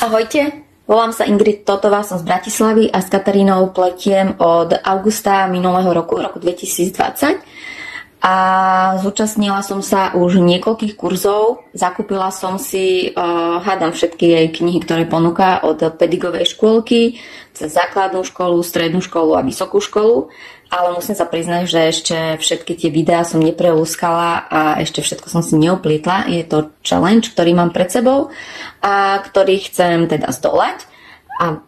Ahojte, volám sa Ingrid Totová, som z Bratislavy a s Katarínou pletiem od augusta minulého roku, roku 2020 a zúčastnila som sa už niekoľkých kurzov. Zakúpila som si, uh, hádam všetky jej knihy, ktoré ponúka od pedigovej škôlky cez základnú školu, strednú školu a vysokú školu ale musím sa priznať, že ešte všetky tie videá som nepreúskala a ešte všetko som si neoplietla. Je to challenge, ktorý mám pred sebou a ktorý chcem teda zdolať a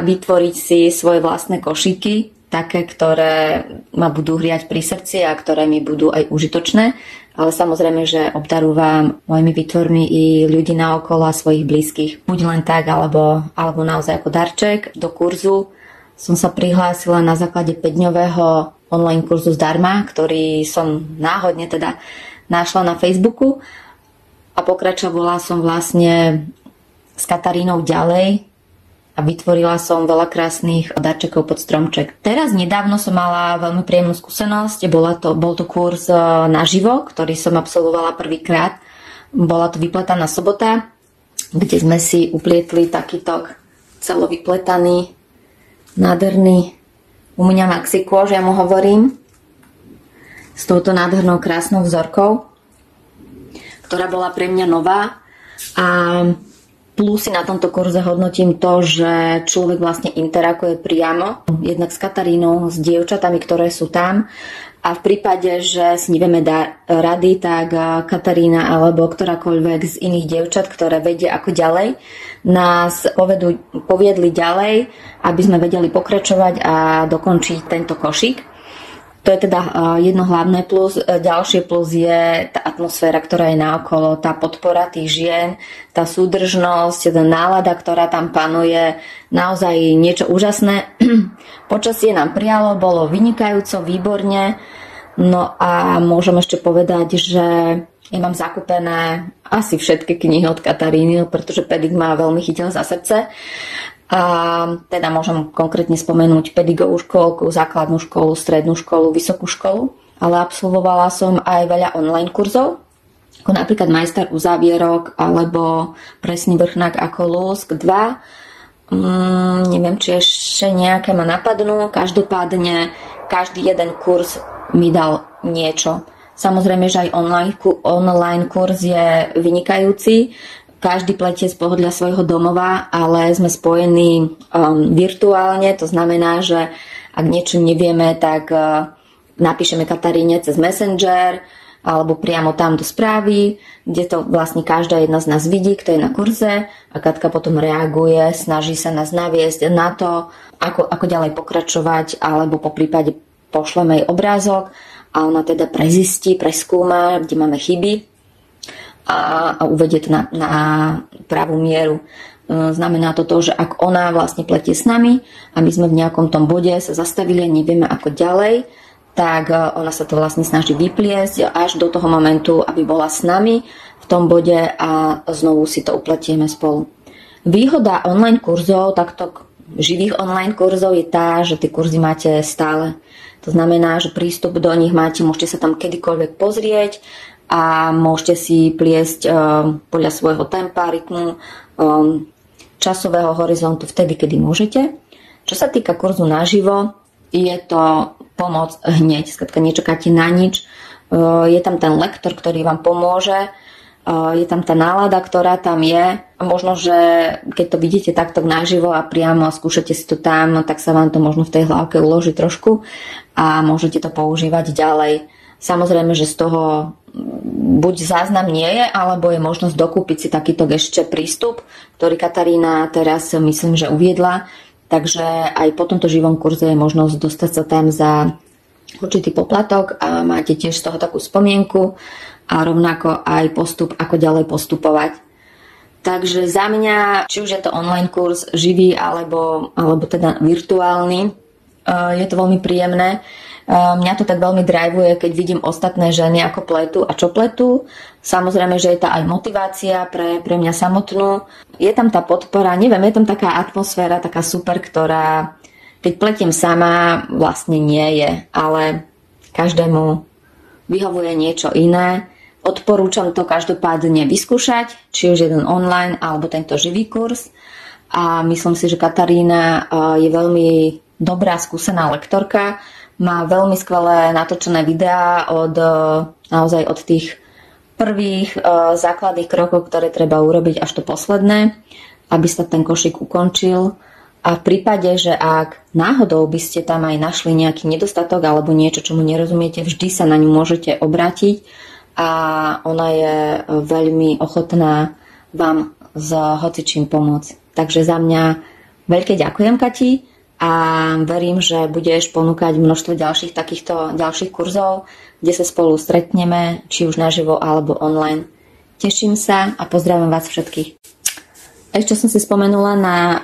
vytvoriť si svoje vlastné košíky, také, ktoré ma budú hriať pri srdci a ktoré mi budú aj užitočné. Ale samozrejme, že obdarúvam mojimi výtvormi i ľudí naokolo a svojich blízkych. Buď len tak, alebo, alebo naozaj ako darček do kurzu som sa prihlásila na základe 5-dňového online kurzu zdarma, ktorý som náhodne teda našla na Facebooku a pokračovala som vlastne s Katarínou ďalej a vytvorila som veľa krásnych darčekov pod stromček. Teraz nedávno som mala veľmi príjemnú skúsenosť, bola to, bol to kurz e, naživo, ktorý som absolvovala prvýkrát. Bola to vypletaná sobota, kde sme si uplietli takýto celovypletaný nádherný u mňa maxi kôž, ja mu hovorím, s touto nádhernou krásnou vzorkou, ktorá bola pre mňa nová. A plusy na tomto kurze hodnotím to, že človek vlastne interakuje priamo, jednak s Katarínou, s dievčatami, ktoré sú tam a v prípade, že si nevieme dať rady, tak Katarína alebo ktorákoľvek z iných dievčat, ktoré vedia ako ďalej, nás povedu, poviedli ďalej, aby sme vedeli pokračovať a dokončiť tento košík. To je teda jedno hlavné plus. Ďalšie plus je tá atmosféra, ktorá je naokolo, tá podpora tých žien, tá súdržnosť, tá nálada, ktorá tam panuje, naozaj niečo úžasné. Počasie nám prijalo, bolo vynikajúco, výborne. No a môžem ešte povedať, že ja mám zakúpené asi všetky knihy od Kataríny, pretože Pedik ma veľmi chytil za srdce. A teda môžem konkrétne spomenúť Pedigovú školku, základnú školu, strednú školu, vysokú školu, ale absolvovala som aj veľa online kurzov, ako napríklad majster uzávierok alebo presný vrchnák ako Lusk 2. Mm, neviem, či ešte nejaké ma napadnú. Každopádne každý jeden kurz mi dal niečo. Samozrejme, že aj online, online kurz je vynikajúci každý pletie z pohodlia svojho domova, ale sme spojení um, virtuálne, to znamená, že ak niečo nevieme, tak uh, napíšeme Kataríne cez Messenger alebo priamo tam do správy, kde to vlastne každá jedna z nás vidí, kto je na kurze a Katka potom reaguje, snaží sa nás naviesť na to, ako, ako ďalej pokračovať alebo po prípade pošleme jej obrázok a ona teda prezistí, preskúma, kde máme chyby a, a uvedie to na, na pravú mieru. E, znamená to to, že ak ona vlastne pletie s nami a my sme v nejakom tom bode sa zastavili a nevieme ako ďalej, tak e, ona sa to vlastne snaží vypliesť až do toho momentu, aby bola s nami v tom bode a znovu si to upletieme spolu. Výhoda online kurzov, takto živých online kurzov je tá, že tie kurzy máte stále. To znamená, že prístup do nich máte, môžete sa tam kedykoľvek pozrieť, a môžete si pliesť uh, podľa svojho tempa, rytmu, um, časového horizontu vtedy, kedy môžete. Čo sa týka kurzu naživo, je to pomoc hneď, skratka nečakáte na nič. Uh, je tam ten lektor, ktorý vám pomôže, uh, je tam tá nálada, ktorá tam je. Možno, že keď to vidíte takto naživo a priamo skúšate si to tam, tak sa vám to možno v tej hlavke uloží trošku a môžete to používať ďalej. Samozrejme, že z toho buď záznam nie je, alebo je možnosť dokúpiť si takýto ešte prístup, ktorý Katarína teraz myslím, že uviedla. Takže aj po tomto živom kurze je možnosť dostať sa tam za určitý poplatok a máte tiež z toho takú spomienku a rovnako aj postup, ako ďalej postupovať. Takže za mňa, či už je to online kurz živý alebo, alebo teda virtuálny, eh, je to veľmi príjemné Mňa to tak veľmi drivuje, keď vidím ostatné ženy ako pletu a čo pletu. Samozrejme, že je to aj motivácia pre, pre mňa samotnú. Je tam tá podpora, neviem, je tam taká atmosféra, taká super, ktorá keď pletiem sama, vlastne nie je, ale každému vyhovuje niečo iné. Odporúčam to každopádne vyskúšať, či už jeden online alebo tento živý kurz. A myslím si, že Katarína je veľmi dobrá, skúsená lektorka. Má veľmi skvelé natočené videá od, naozaj od tých prvých základných krokov, ktoré treba urobiť až to posledné, aby sa ten košík ukončil. A v prípade, že ak náhodou by ste tam aj našli nejaký nedostatok alebo niečo, čomu nerozumiete, vždy sa na ňu môžete obrátiť a ona je veľmi ochotná vám s hocičím pomôcť. Takže za mňa veľké ďakujem, Kati, a verím, že budeš ponúkať množstvo ďalších takýchto ďalších kurzov, kde sa spolu stretneme, či už naživo alebo online. Teším sa a pozdravím vás všetkých. Ešte som si spomenula na uh,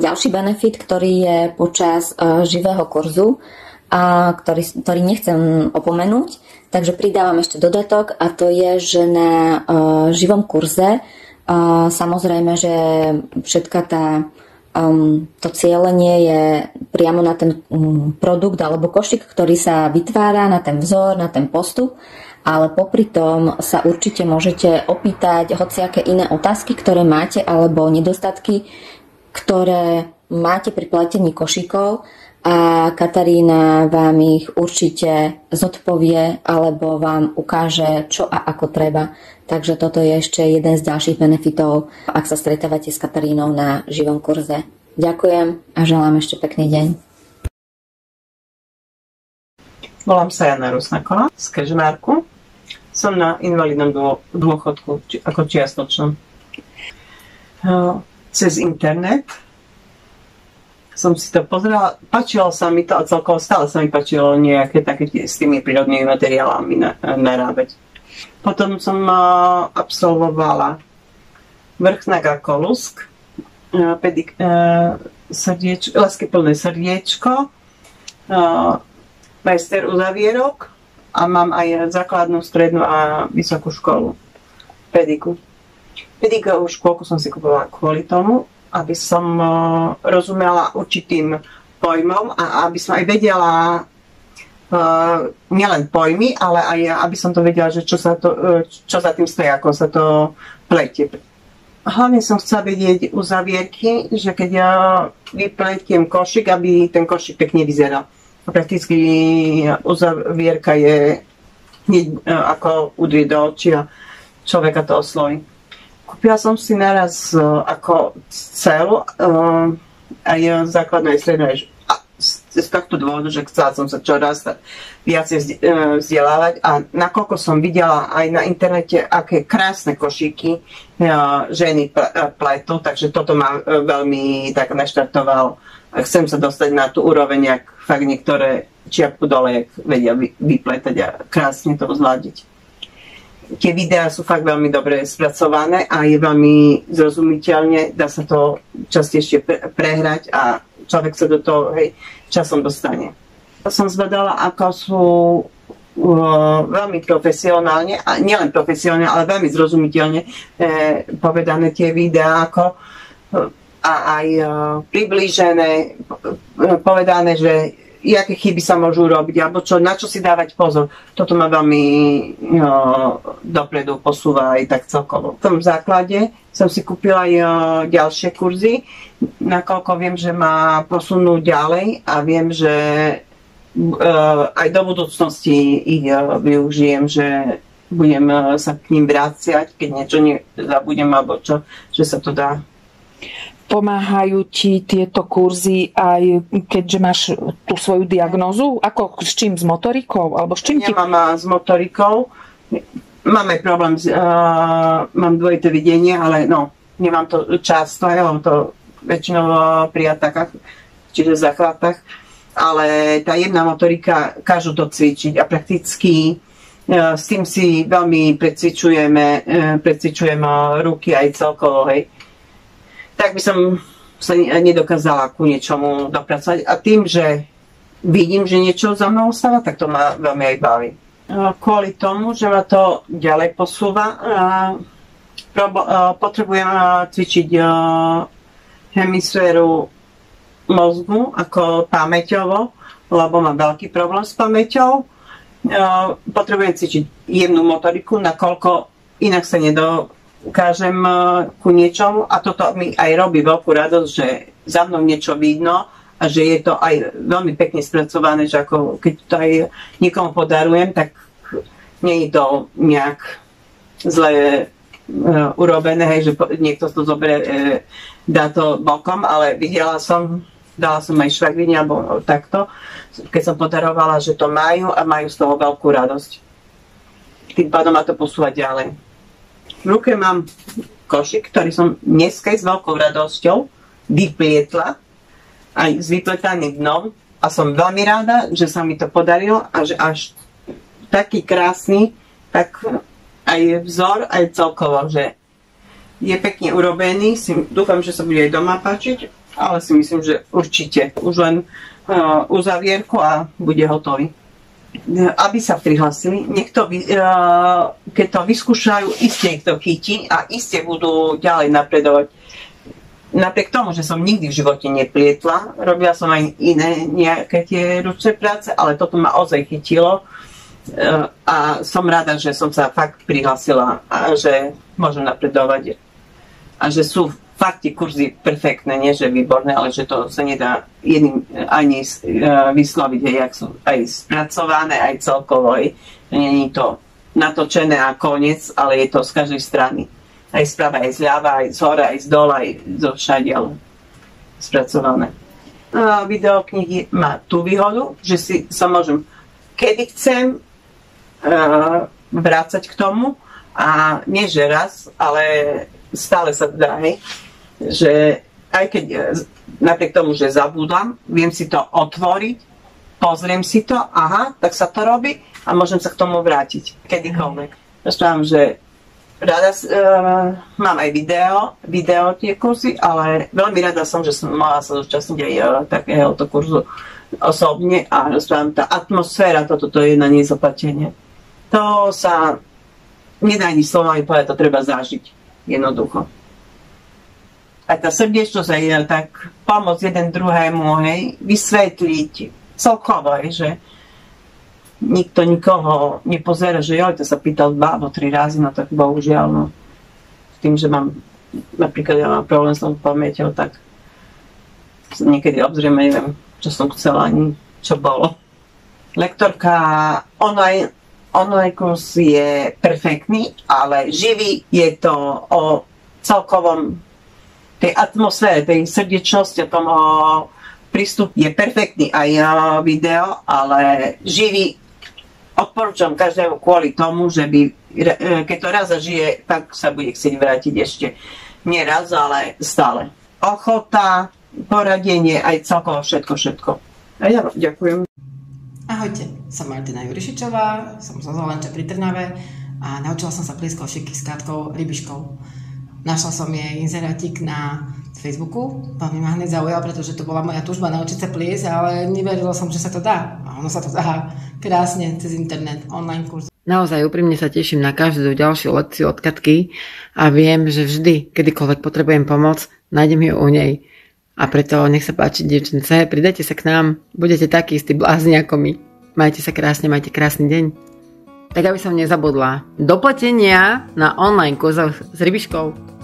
ďalší benefit, ktorý je počas uh, živého kurzu, uh, ktorý, ktorý nechcem opomenúť. Takže pridávam ešte dodatok a to je, že na uh, živom kurze uh, samozrejme, že všetka tá um, to cieľenie je priamo na ten um, produkt alebo košik, ktorý sa vytvára, na ten vzor, na ten postup, ale popri tom sa určite môžete opýtať hociaké iné otázky, ktoré máte alebo nedostatky, ktoré máte pri pletení košikov a Katarína vám ich určite zodpovie alebo vám ukáže, čo a ako treba. Takže toto je ešte jeden z ďalších benefitov, ak sa stretávate s Katarínou na živom kurze. Ďakujem a želám ešte pekný deň. Volám sa Jana Rusnaková z Kežmárku. Som na invalidnom dôchodku, či, ako čiastočnom. Cez internet som si to pozrela, páčilo sa mi to a celkovo stále sa mi páčilo nejaké také s tými prírodnými materiálami narábať. Potom som uh, absolvovala vrchnak ako lusk, uh, pedik, srdiečko, lesky plné srdiečko, uh, majster uzavierok a mám aj základnú, strednú a vysokú školu. Pediku. Pedikovú škôlku som si kupovala kvôli tomu, aby som rozumela určitým pojmom a aby som aj vedela nielen pojmy, ale aj aby som to vedela, že čo sa, to, uh, čo za tým stojí, ako sa to pletie. Hlavne som chcela vedieť uzavierky, že keď ja vypletiem košik, aby ten košik pekne vyzeral. Prakticky uzavierka je hneď uh, ako udrie do očí a človeka to osloví. Kúpila som si naraz ako celú aj základnú aj strednú z, tohto dôvodu, že chcela som sa čoraz viacej vzdelávať a nakoľko som videla aj na internete, aké krásne košíky uh, ženy pletú, takže toto ma uh, veľmi tak naštartoval. Chcem sa dostať na tú úroveň, ak fakt niektoré čiapku dole, jak vedia vypletať a krásne to zvládiť tie videá sú fakt veľmi dobre spracované a je veľmi zrozumiteľne, dá sa to častejšie prehrať a človek sa do toho hej, časom dostane. Som zvedala, ako sú uh, veľmi profesionálne, a nielen profesionálne, ale veľmi zrozumiteľne e, povedané tie videá, ako uh, a aj uh, priblížené, povedané, že aké chyby sa môžu robiť, alebo čo, na čo si dávať pozor. Toto ma veľmi no, dopredu posúva aj tak celkovo. V tom základe som si kúpila aj o, ďalšie kurzy, nakoľko viem, že ma posunú ďalej a viem, že uh, aj do budúcnosti ich uh, využijem, že budem sa k ním vráciať, keď niečo nezabudem alebo čo, že sa to dá Pomáhajú ti tieto kurzy aj keďže máš tú svoju diagnózu? Ako s čím? S motorikou? Alebo s čím ti... Nemám s motorikou. Máme problém, uh, mám dvojité videnie, ale no, nemám to často, ja mám to väčšinou pri atakách, čiže v zachvátach. Ale tá jedna motorika kážu to cvičiť a prakticky uh, s tým si veľmi precvičujeme, uh, precvičujem ruky aj celkovo, hej tak by som sa nedokázala ku niečomu dopracovať. A tým, že vidím, že niečo za mnou stáva, tak to ma veľmi aj baví. Kvôli tomu, že ma to ďalej posúva, potrebujem cvičiť hemisféru mozgu ako pamäťovo, lebo mám veľký problém s pamäťou. potrebujem cvičiť jemnú motoriku, nakoľko inak sa nedokážem uh, ku niečomu a toto mi aj robí veľkú radosť, že za mnou niečo vidno a že je to aj veľmi pekne spracované, že ako keď to aj niekomu podarujem, tak nie je to nejak zle uh, urobené, hej, že niekto to zoberie, uh, dá to bokom, ale videla som dala som aj švagrini alebo takto, keď som podarovala, že to majú a majú z toho veľkú radosť. Tým pádom ma to posúva ďalej. V ruke mám košik, ktorý som dneska s veľkou radosťou vyplietla aj s vypletaným dnom a som veľmi rada, že sa mi to podarilo a že až taký krásny, tak aj vzor, aj celkovo, že je pekne urobený. Si, dúfam, že sa bude aj doma páčiť ale si myslím, že určite už len uh, uzavierku a bude hotový. Aby sa prihlasili, nech to, uh, keď to vyskúšajú, iste ich to chytí a iste budú ďalej napredovať. Napriek tomu, že som nikdy v živote neplietla, robila som aj iné nejaké tie ručné práce, ale toto ma ozaj chytilo uh, a som rada, že som sa fakt prihlasila a že môžem napredovať a že sú fakt tie kurzy perfektné, nie že výborné, ale že to sa nedá jedným ani e, vysloviť, hej, jak sú aj spracované, aj celkovo. Není to natočené a koniec, ale je to z každej strany. Aj sprava, aj zľava, aj z hora, aj z dola, aj zo všadiaľ spracované. A videoknihy má tú výhodu, že si sa môžem kedy chcem uh, vrácať k tomu a nie že raz, ale stále sa dá, hej že aj keď e, napriek tomu, že zabúdam, viem si to otvoriť, pozriem si to, aha, tak sa to robí a môžem sa k tomu vrátiť kedykoľvek. Rozprávam, že rada, uh, mám aj video, video tie kurzy, ale veľmi rada som, že som mala sa zúčastniť aj uh, takéhoto kurzu osobne a rozprávam, tá atmosféra, toto to je na nezaplatenie. To sa nedá ani slovami povedať, to treba zažiť jednoducho aj tá srdečnosť aj tak pomôcť jeden druhému, hej, vysvetliť celkovo, hej, že nikto nikoho nepozera, že joj, to sa pýtal dva alebo tri razy, no tak bohužiaľ, no, s tým, že mám, napríklad ja mám problém s pamäťou, tak niekedy obzrieme, neviem, čo som chcela, ani čo bolo. Lektorka online, online kurz je perfektný, ale živý je to o celkovom tej atmosfére, tej srdečnosti a tomu prístup je perfektný aj video, ale živý odporúčam každému kvôli tomu, že by, e, keď to raz zažije, tak sa bude chcieť vrátiť ešte nie raz, ale stále. Ochota, poradenie, aj celkovo všetko, všetko. A ja ďakujem. Ahojte, som Martina Jurišičová, som zo Zolenče pri Trnave a naučila som sa pliesť košiky s krátkou rybiškou. Našla som jej inzerátik na Facebooku, veľmi ma hneď zaujal, pretože to bola moja túžba naučiť sa pliesť, ale neverila som, že sa to dá. A ono sa to dá krásne cez internet, online kurz. Naozaj úprimne sa teším na každú ďalšiu lekciu od Katky a viem, že vždy, kedykoľvek potrebujem pomoc, nájdem ju u nej. A preto nech sa páči, dievčence, pridajte sa k nám, budete takí istí blázni ako my. Majte sa krásne, majte krásny deň. Tak aby som nezabudla. Dopletenia na online kurzoch s rybiškou.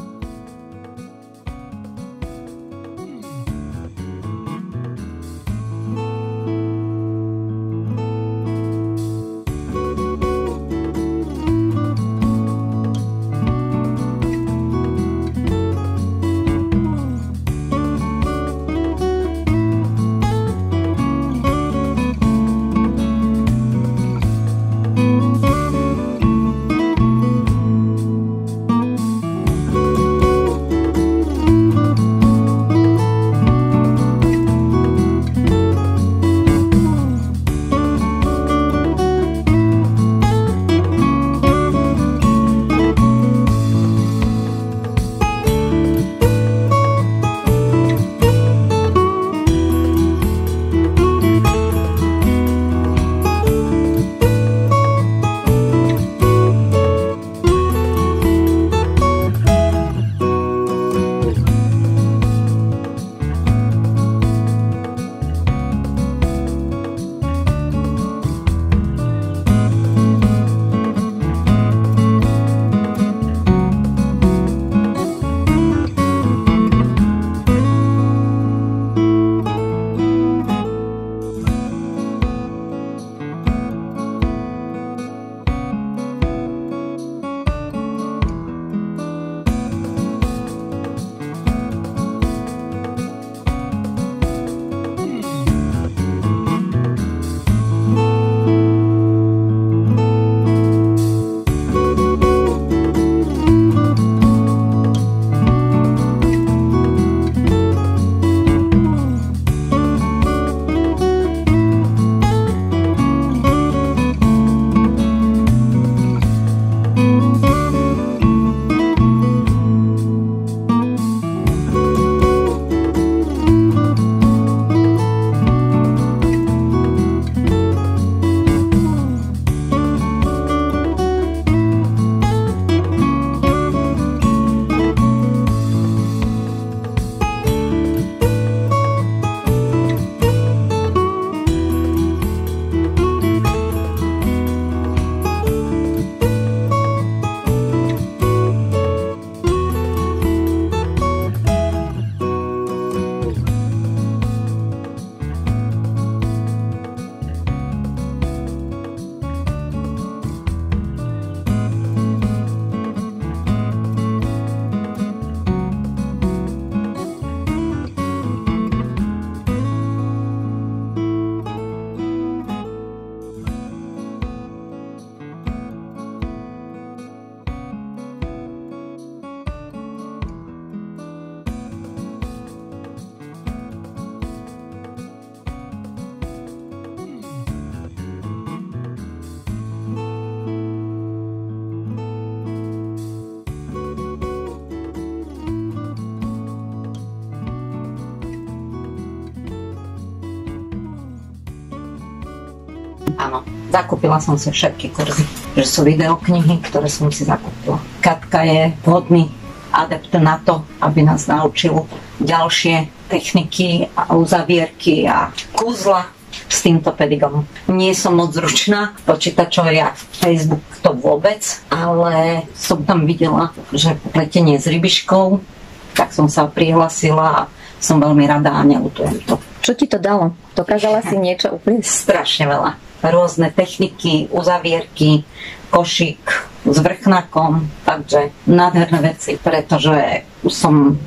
Zakúpila som si všetky kurzy, že sú videoknihy, ktoré som si zakúpila. Katka je vhodný adept na to, aby nás naučil ďalšie techniky a uzavierky a kúzla s týmto pedigom. Nie som moc zručná, počítačové ja Facebook to vôbec, ale som tam videla, že pletenie s rybiškou, tak som sa prihlasila a som veľmi rada a neutujem to. Čo ti to dalo? Dokázala si niečo úplne? Strašne veľa. Rôzne techniky, uzavierky, košík s vrchnakom, takže nádherné veci, pretože som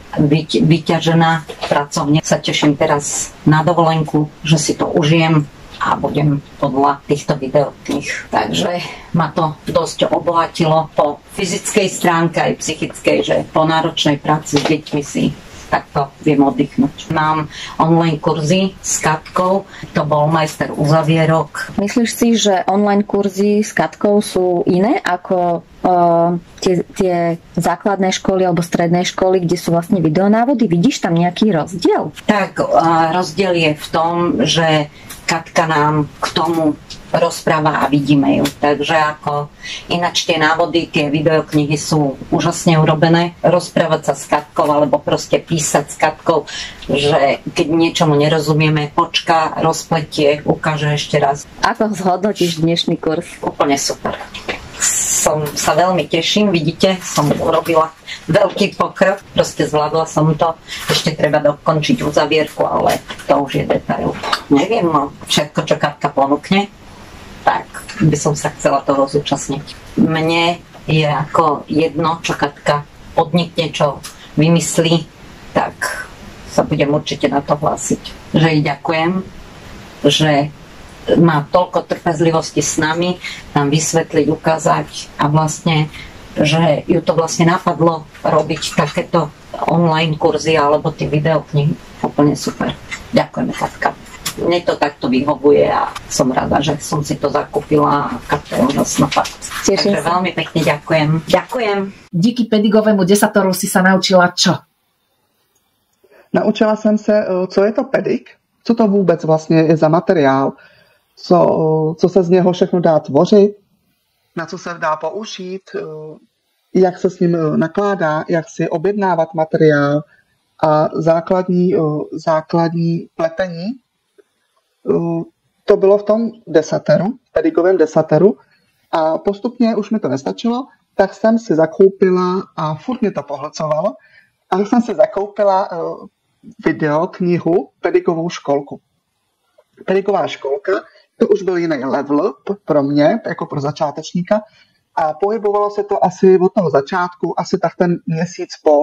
vyťažená pracovne. Sa teším teraz na dovolenku, že si to užijem a budem podľa týchto videoknih. Takže ma to dosť obohatilo po fyzickej stránke aj psychickej, že po náročnej práci s deťmi si takto viem oddychnúť. Mám online kurzy s Katkou, to bol majster uzavierok. Myslíš si, že online kurzy s Katkou sú iné ako uh, tie, tie základné školy alebo stredné školy, kde sú vlastne videonávody? Vidíš tam nejaký rozdiel? Tak, uh, rozdiel je v tom, že Katka nám k tomu rozpráva a vidíme ju. Takže ako ináč tie návody, tie videoknihy sú úžasne urobené. Rozprávať sa s Katkou alebo proste písať s Katkou, že keď niečomu nerozumieme, počka, rozpletie, ukáže ešte raz. Ako zhodnotíš dnešný kurz? Úplne super som sa veľmi teším, vidíte, som urobila veľký pokrok, proste zvládla som to, ešte treba dokončiť uzavierku, ale to už je detail. Neviem, no, všetko, čo Katka ponúkne, tak by som sa chcela toho zúčastniť. Mne je ako jedno, čo Katka podnikne, čo vymyslí, tak sa budem určite na to hlásiť. Že jej ďakujem, že má toľko trpezlivosti s nami, nám vysvetliť, ukázať a vlastne, že ju to vlastne napadlo robiť takéto online kurzy alebo tie videoknihy. Úplne super. Ďakujeme, Katka mne to takto vyhovuje a som rada, že som si to zakúpila a Katka je úžasná fakt. Teším sa. veľmi pekne ďakujem. Ďakujem. Díky pedigovému desatoru si sa naučila čo? Naučila jsem se, eh, co je to pedik, co to vůbec vlastně je za materiál, co, co se z něho všechno dá tvořit, na co se dá použít, eh, jak se s ním eh, nakládá, jak si objednávat materiál a základní, základní pletení to bylo v tom desateru, pedigovém desateru a postupně už mi to nestačilo, tak jsem si zakoupila a furt mě to pohlcovalo, a jsem si zakoupila video, knihu Pedigovou školku. Pedigová školka, to už byl jiný level pro mě, jako pro začátečníka, a pohybovalo se to asi od toho začátku, asi tak ten měsíc po,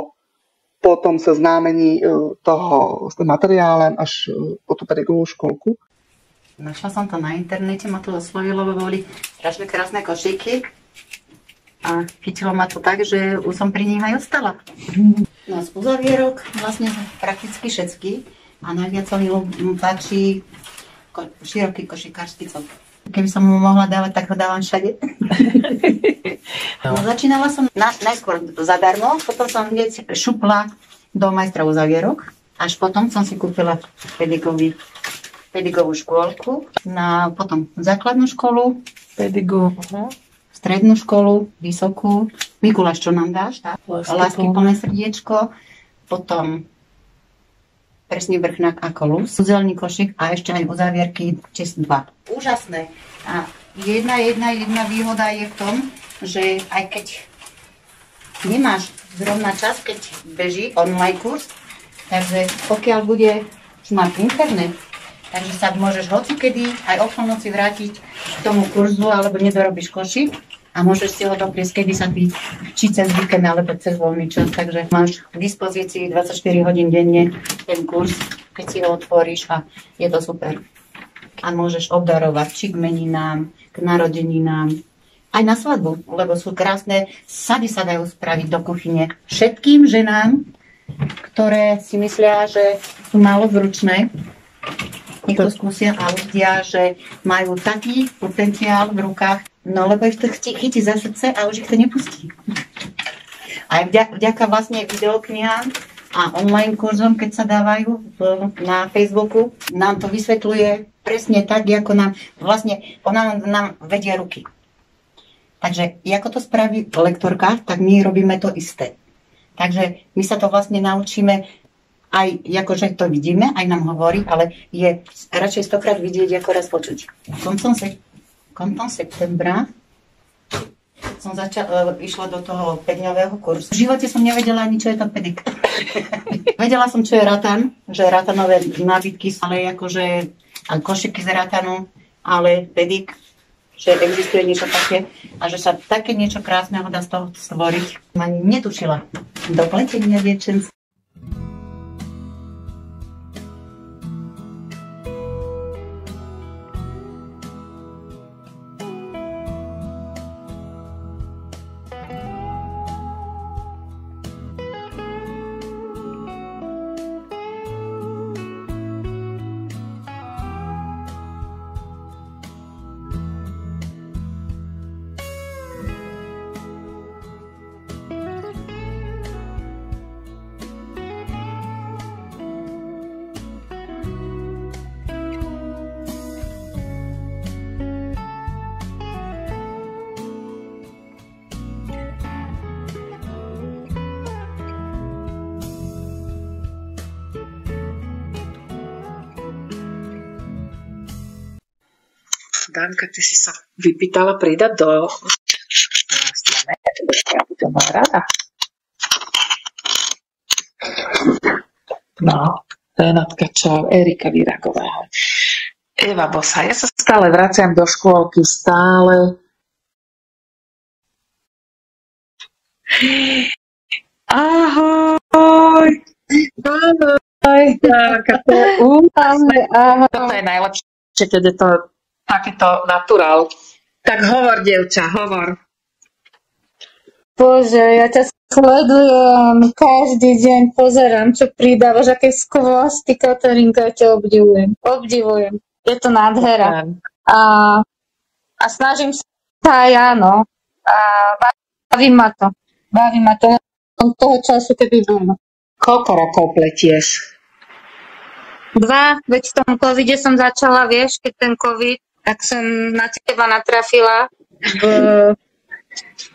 po tom seznámení toho s tím materiálem až po tu pedigovou školku. Našla som to na internete, ma to oslovilo, lebo boli strašne krásne košíky. A chytilo ma to tak, že už som pri nich aj ostala. No z uzavierok vlastne prakticky všetky. A najviac sa mi páči ko- široký košikársky cok. Keby som mu mohla dávať, tak ho dávam všade. no, začínala som na, najskôr zadarmo, potom som hneď šupla do majstra uzavierok. Až potom som si kúpila pedigový pedigovú škôlku, na potom základnú školu, Pedigu. Uh-huh. strednú školu, vysokú. Mikuláš, čo nám dáš? Tá? Lásky plné srdiečko. Potom presný vrchnák a kolus, zelený košik a ešte aj uzávierky čes 2. Úžasné. A jedna, jedna, jedna výhoda je v tom, že aj keď nemáš zrovna čas, keď beží online kurz, takže pokiaľ bude smart internet, Takže sa môžeš hocikedy aj o polnoci vrátiť k tomu kurzu, alebo nedorobíš košík a môžeš si ho dopriesť, kedy sa ty, či cez víkend, alebo cez voľný čas. Takže máš k dispozícii 24 hodín denne ten kurz, keď si ho otvoríš a je to super. A môžeš obdarovať či k meninám, k narodeninám, aj na svadbu, lebo sú krásne, sady sa dajú spraviť do kuchyne všetkým ženám, ktoré si myslia, že sú málo zručné, nech to skúsia a ľudia, že majú taký potenciál v rukách, no lebo ich to chytí za srdce a už ich to nepustí. Aj vďaka, vlastne videoknihám a online kurzom, keď sa dávajú na Facebooku, nám to vysvetľuje presne tak, ako nám, vlastne ona nám vedie ruky. Takže ako to spraví lektorka, tak my robíme to isté. Takže my sa to vlastne naučíme aj akože to vidíme, aj nám hovorí, ale je radšej stokrát vidieť, ako raz počuť. Koncom, se, koncom septembra som začala, išla do toho 5 kurzu. V živote som nevedela ani, čo je to pedik. vedela som, čo je ratan, že ratanové nábytky, ale akože košiky z ratanu, ale pedik, že existuje niečo také a že sa také niečo krásneho dá z toho stvoriť. Ani netušila. Do pletenia Danka, ty si sa vypýtala pridať do strany, ja budem rada. No, to je Natka Čau, Erika Viragová. Eva Bosa, ja sa stále vraciam do škôlky, stále. Ahoj! Ahoj! Danka, to je úžasné. Toto je najlepšie, keď je to takéto naturál. Tak hovor, devča, hovor. Bože, ja ťa sledujem, každý deň pozerám, čo pridávaš, aké skvosty, Katarinka, ja ťa obdivujem. Obdivujem. Je to nádhera. A, a snažím sa aj áno. A baví ma to. Baví ma to od toho času, keby bolo. Koľko rokov pletieš? Dva, veď v tom covide som začala, vieš, keď ten covid, tak som na teba natrafila v,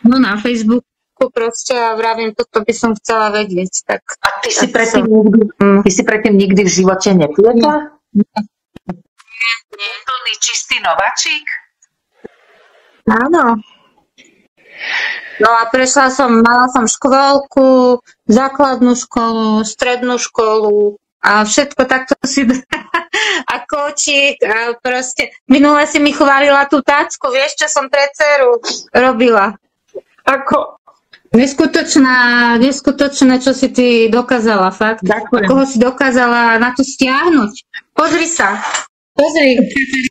no na Facebooku proste a vravím, toto by som chcela vedieť. Tak, a ty si, predtým som... nikdy, ty si predtým nikdy v živote neplietla? Nie. Nie je plný čistý nováčik? Áno. No a prešla som, mala som škôlku, základnú školu, strednú školu, a všetko takto si a kočík a proste minule si mi chválila tú tácku, vieš, čo som pre dceru robila. Ako? Neskutočná, neskutočné, čo si ty dokázala, fakt. Ďakujem. Koho si dokázala na to stiahnuť. Pozri sa. Pozri,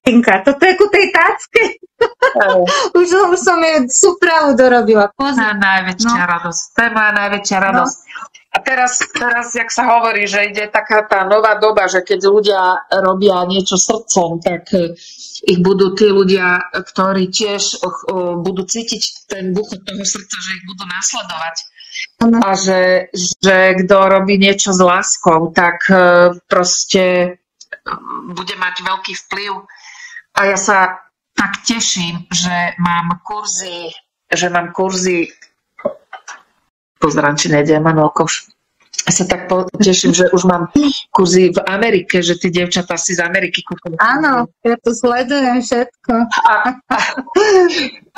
Katinka, toto je ku tej tácke. už, už som jej súpravu dorobila. Pozri. Tá najväčšia no. radosť. To je moja najväčšia radosť. No. A teraz, teraz, jak sa hovorí, že ide taká tá nová doba, že keď ľudia robia niečo srdcom, tak e, ich budú tí ľudia, ktorí tiež budú cítiť ten buch od toho srdca, že ich budú nasledovať. A že, že kto robí niečo s láskou, tak e, proste bude mať veľký vplyv. A ja sa tak teším, že mám kurzy, že mám kurzy pozerám, či nejde Emanuel Koš. Ja sa tak teším, že už mám kurzy v Amerike, že tie devčatá si z Ameriky kúpili. Áno, ja to sledujem všetko. A, a,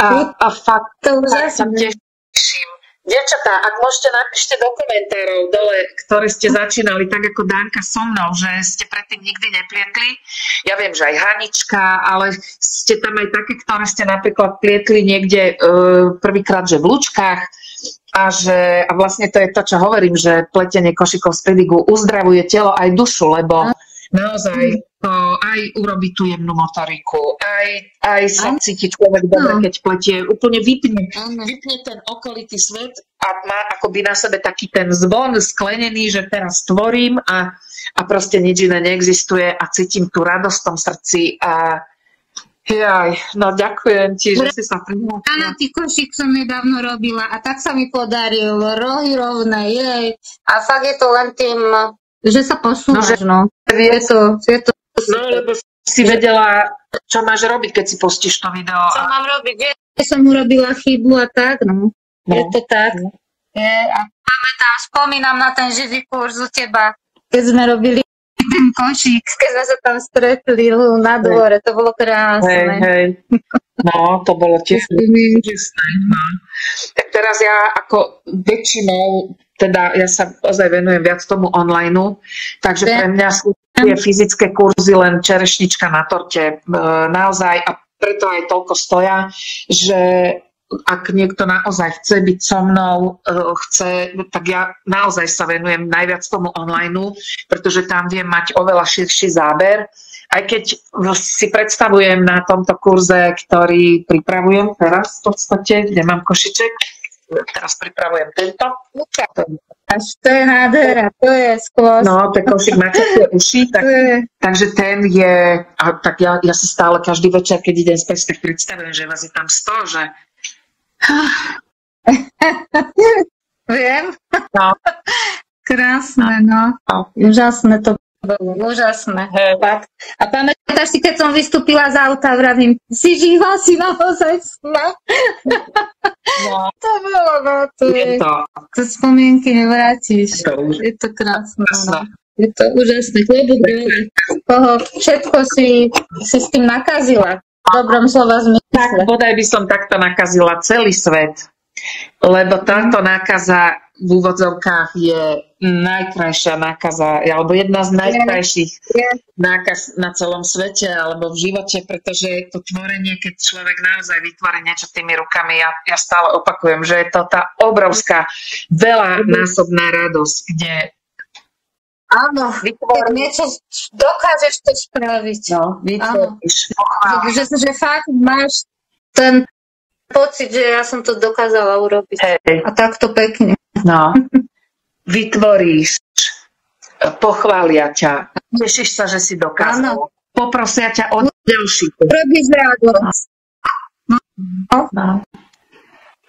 a, a fakt, to už sa teším. Devčatá, ak môžete, napíšte do komentárov dole, ktoré ste začínali, tak ako Danka so mnou, že ste predtým nikdy neplietli. Ja viem, že aj Hanička, ale ste tam aj také, ktoré ste napríklad plietli niekde uh, prvýkrát, že v Lučkách, a, že, a vlastne to je to, čo hovorím, že pletenie košikov z pedigu uzdravuje telo aj dušu, lebo naozaj aj urobí tú jemnú motoriku, aj, aj sa cíti človek dobre, no. keď pletie, úplne vypne, vypne ten okolitý svet a má akoby na sebe taký ten zvon sklenený, že teraz tvorím a, a proste nič iné neexistuje a cítim tú radosť v tom srdci a Jaj, no ďakujem ti, že si sa prihlásila. Granatý košík som nedávno robila a tak sa mi podarilo. Rohy rovné, jej. A fakt je to len tým, že sa posúvaš, no. Je to, je to No, lebo si vedela, čo máš robiť, keď si pustíš to video. čo mám robiť, že som urobila chybu a tak, no. Je to tak. Je, a pamätám, spomínam na ten živý kurz u teba, keď sme robili ten košík, keď sme sa tam stretli na dvore, to bolo Hej, krásne. hej. No, to bolo tiež. No. Tak teraz ja ako väčšinou, teda ja sa ozaj venujem viac tomu online, takže pre mňa sú tie fyzické kurzy len čerešnička na torte. E, Naozaj, a preto aj toľko stoja, že ak niekto naozaj chce byť so mnou, e, chce, tak ja naozaj sa venujem najviac tomu online, pretože tam viem mať oveľa širší záber. Aj keď si predstavujem na tomto kurze, ktorý pripravujem teraz v podstate, kde mám košiček, teraz pripravujem tento. Až to je nádhera, to je skôr. No, ten košík má také uši, tak, takže ten je, a tak ja, ja si stále každý večer, keď idem spať, tak predstavujem, že vás je tam 100, že Viem. No. Krásne, no. Úžasné to bolo, úžasné. Fakt. A pamätáš si, keď som vystúpila z auta, vravím, si živá, si naozaj sma. No. To bolo, no, to Je je, to. to spomienky nevrátiš. To už- Je to krásne. No. Je to úžasné. Klobúk dole. Všetko si, si s tým nakazila. V dobrom slova zmysle. bodaj by som takto nakazila celý svet. Lebo táto nákaza v úvodzovkách je najkrajšia nákaza, alebo jedna z najkrajších nákaz na celom svete alebo v živote, pretože to tvorenie, keď človek naozaj vytvorí niečo tými rukami, ja, ja stále opakujem, že je to tá obrovská, veľa násobná radosť, kde Áno, keď niečo dokážeš to spraviť. No, vytvoríš, že, že fakt máš ten pocit, že ja som to dokázala urobiť. Hej. A takto pekne. No, vytvoríš, pochvália ťa, tešíš sa, že si dokázal, poprosia ťa o ďalší. Robíš radosť. No.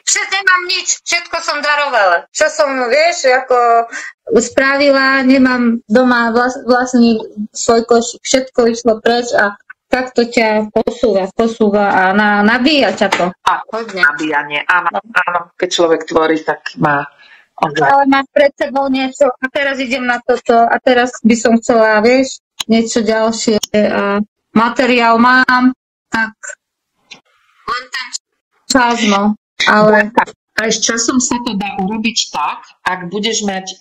Všetko nemám nič, všetko som darovala. Čo som, vieš, ako spravila, nemám doma vlas, vlastný svoj košík, všetko išlo preč a takto ťa posúva, posúva a na, nabíja ťa to. A nabíjanie, áno, áno, keď človek tvorí, tak má Ale máš pred sebou niečo. A teraz idem na toto. A teraz by som chcela, vieš, niečo ďalšie. A materiál mám, tak. Len ten čas, no. Ale aj s časom sa to dá urobiť tak, ak budeš mať e,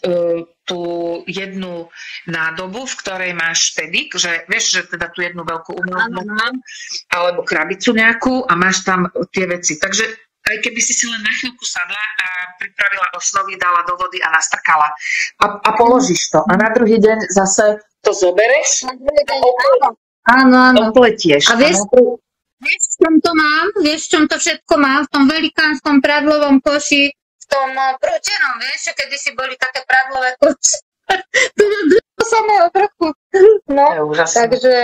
tú jednu nádobu, v ktorej máš špedik, že vieš, že teda tú jednu veľkú umelú mám, alebo krabicu nejakú a máš tam tie veci. Takže aj keby si si len na chvíľku sadla a pripravila osnovy, dala do vody a nastrkala a, a položíš to. A na druhý deň zase to zobereš Áno, áno. opletieš. A vieš, vieš, v čom to mám? Vieš, v čom to všetko mám? V tom velikánskom pradlovom koši, v tom eh, prútenom, vieš, že kedysi boli také pradlové koše. to je do samého vrchu. No, je úžasné. takže...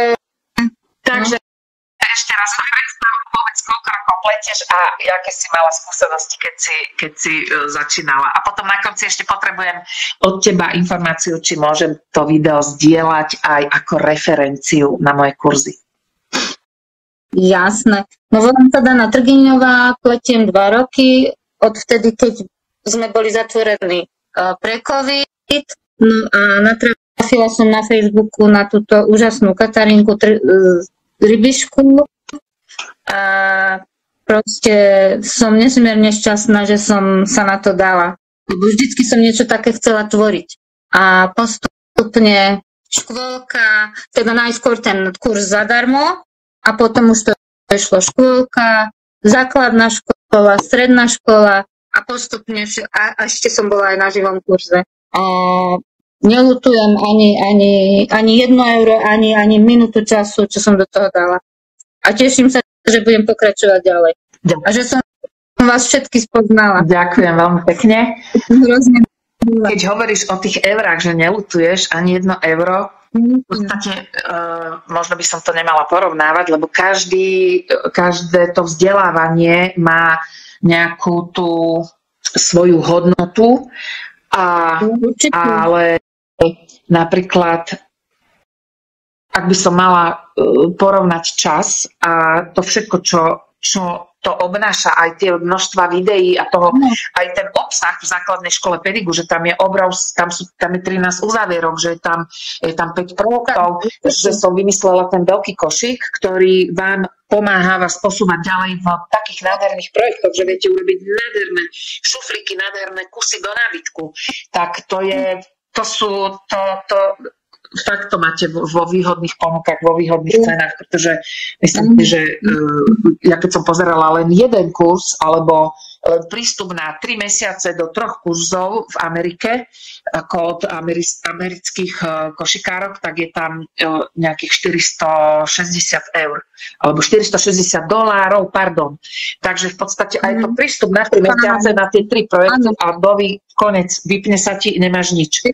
Takže ešte raz sa predstav, povedz, koľko rokov pletieš a aké si mala skúsenosti, keď si, keď si e, začínala. A potom na konci ešte potrebujem od teba informáciu, či môžem to video zdieľať aj ako referenciu na moje kurzy. Jasné. No volám sa Dana Trgiňová, pletiem dva roky, od vtedy, keď sme boli zatvorení uh, pre COVID. No a natrafila som na Facebooku na túto úžasnú Katarinku Tr- uh, Rybišku. A proste som nesmierne šťastná, že som sa na to dala. Vždycky som niečo také chcela tvoriť. A postupne škôlka, teda najskôr ten kurz zadarmo, a potom už to išlo škôlka, základná škola, stredná škola a postupne a, a ešte som bola aj na živom kurze. A nelutujem ani, ani, ani jedno euro, ani, ani minútu času, čo som do toho dala. A teším sa, že budem pokračovať ďalej. A že som vás všetky spoznala. Ďakujem veľmi pekne. Hrozne Keď hovoríš o tých eurách, že nelutuješ ani jedno euro, v podstate uh, možno by som to nemala porovnávať, lebo každý, každé to vzdelávanie má nejakú tú svoju hodnotu, a, ale napríklad ak by som mala uh, porovnať čas a to všetko, čo, čo to obnáša aj tie množstva videí a toho, no. aj ten obsah v základnej škole pedigu, že tam je obrov, tam, sú, tam je 13 uzavierok, že je tam, je tam 5 projektov, že som vymyslela ten veľký košík, ktorý vám pomáha vás posúvať ďalej v takých nádherných projektoch, že viete urobiť nádherné šuflíky, nádherné kusy do nábytku. Tak to je, to sú, to, to, fakt to máte vo, výhodných ponukách, vo výhodných mm. cenách, pretože myslím si, že uh, ja keď som pozerala len jeden kurz alebo prístup na 3 mesiace do troch kurzov v Amerike ako od amerických uh, košikárok, tak je tam nejakých 460 eur alebo 460 dolárov, pardon. Takže v podstate aj to mhm. prístup na 3 mesiace na tie 3 projekty a nový konec, vypne sa ti, nemáš nič.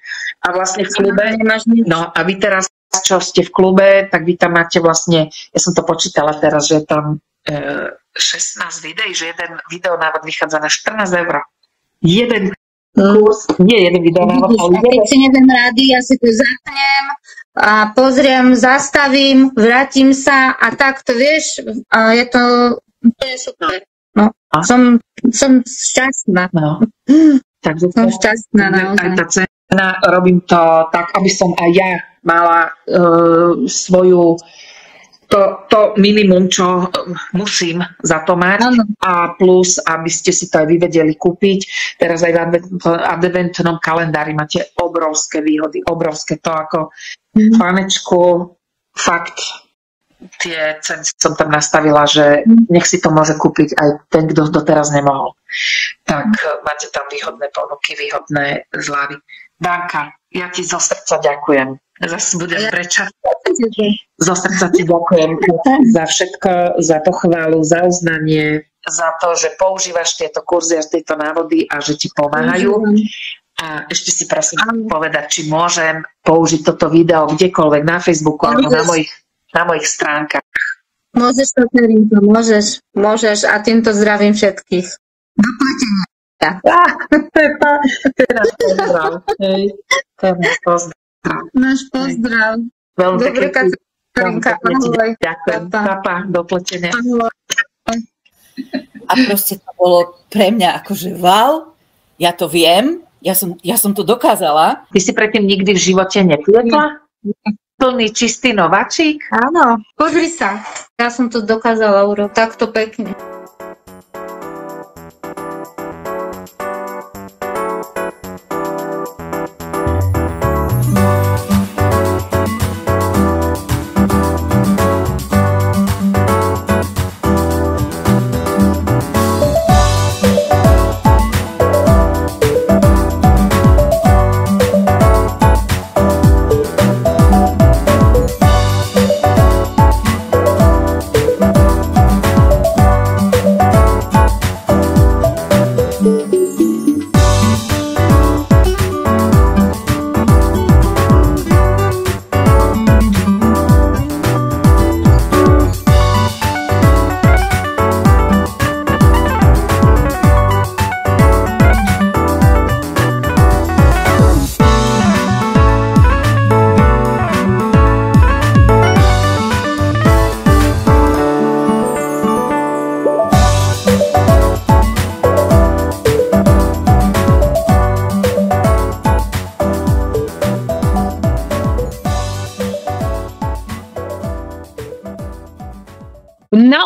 A vlastne v klube, no a vy teraz, čo ste v klube, tak vy tam máte vlastne, ja som to počítala teraz, že je tam e, 16 videí, že jeden videonávod vychádza na 14 eur. Jeden kurs, nie jeden videonávod, ale jeden. Keď si neviem rady, ja si to zapnem a pozriem, zastavím, vrátim sa a takto, vieš, a je to, to je super. No, som, som šťastná. No. Takže som šťastná naozaj. Aj tá cena, robím to tak, aby som aj ja mala uh, svoju to, to minimum, čo musím za to mať ano. a plus, aby ste si to aj vy vedeli kúpiť. Teraz aj v adventnom kalendári máte obrovské výhody, obrovské to ako mm. fanečku, fakt tie ceny som tam nastavila, že nech si to môže kúpiť aj ten, kto doteraz nemohol. Tak mm. máte tam výhodné ponuky, výhodné zľavy. Danka, ja ti zo srdca ďakujem. Zase budem ja. Zo srdca ti ďakujem za všetko, za pochválu, za uznanie, za to, že používaš tieto kurzy a tieto návody a že ti pomáhajú. A ešte si prosím povedať, či môžem použiť toto video kdekoľvek na Facebooku alebo na mojich na mojich stránkach. Môžeš to, Karinko, môžeš, môžeš a týmto zdravím všetkých. Do platenia. Ah, teraz pozdrav. Hej, teraz pozdrav. Náš pozdrav. Veľmi Dobre. Ďakujem. Papa, do. A proste to bolo pre mňa akože wow, ja to viem, ja som, ja som to dokázala. Ty si predtým nikdy v živote neplietla? plný čistý nováčik? Áno, pozri sa. Ja som to dokázala urobiť takto pekne.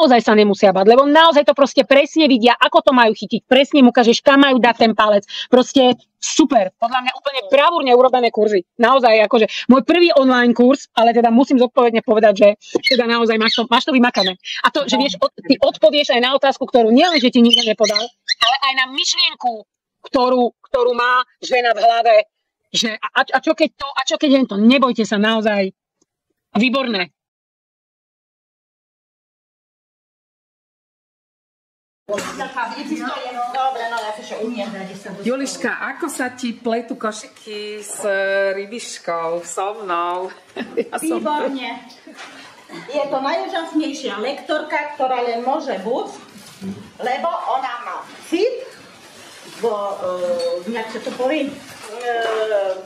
Naozaj sa nemusia bať, lebo naozaj to proste presne vidia, ako to majú chytiť, presne mu ukážeš, kam majú dať ten palec. Proste super, podľa mňa úplne bravúrne urobené kurzy. Naozaj, akože môj prvý online kurz, ale teda musím zodpovedne povedať, že teda naozaj máš to, máš to vymakané. A to, že vieš, od, ty odpovieš aj na otázku, ktorú nielen, že ti nikto nepodal, ale aj na myšlienku, ktorú, ktorú má žena v hlave, že a, a čo keď to, a čo keď je to, nebojte sa naozaj. Výborné. Juliška, ako sa ti pletú košiky s rybiškou, so mnou? Ja som... Výborne. Je to najúžasnejšia lektorka, ktorá len môže byť, lebo ona má cit, bo, uh, jak sa to povie, uh,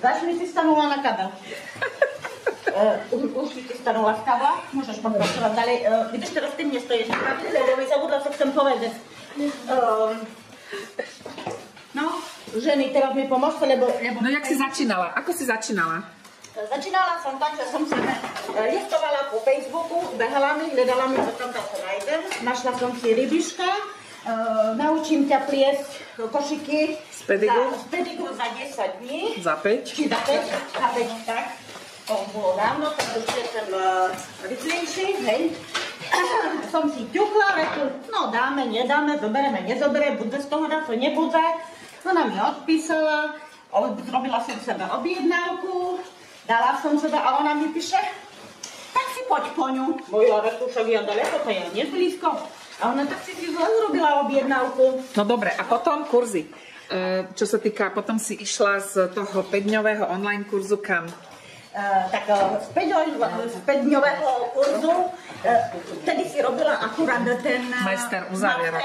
Začni si stanula na kabel. Ti stanula z kabla, môžeš pokračovať ďalej. Uh, vidíš, teraz ty mne stojíš lebo mi zabudla sa chcem povedať. Uh, no, ženy, teraz mi pomôžte, lebo... No jak si začínala? Ako si začínala? Začínala som tak, že som sa listovala po Facebooku, behala mi, hľadala mi, čo tam tako nájdem. Našla som si rybiška, uh, naučím ťa pliesť košiky Z pedigu? za, z pedigu za 10 dní. Za 5? Či za 5, za 5, tak. Tak už je ten uh, rýchlejší, hej. som si ťukla, rekl, no dáme, nedáme, zobereme, nezobere, bude z toho dať, to nebude. Ona mi odpísala, robila som sebe objednávku, dala som sebe a ona mi píše, tak si poď po ňu. Bo ja rekl, však ja daleko, to je neblízko. A ona tak si zle urobila objednávku. No dobre, a potom kurzy. E, Čo sa týka, potom si išla z toho 5-dňového online kurzu kam? Uh, tak uh, z 5-dňového kurzu, vtedy si robila akurát ten Majster uzavierok.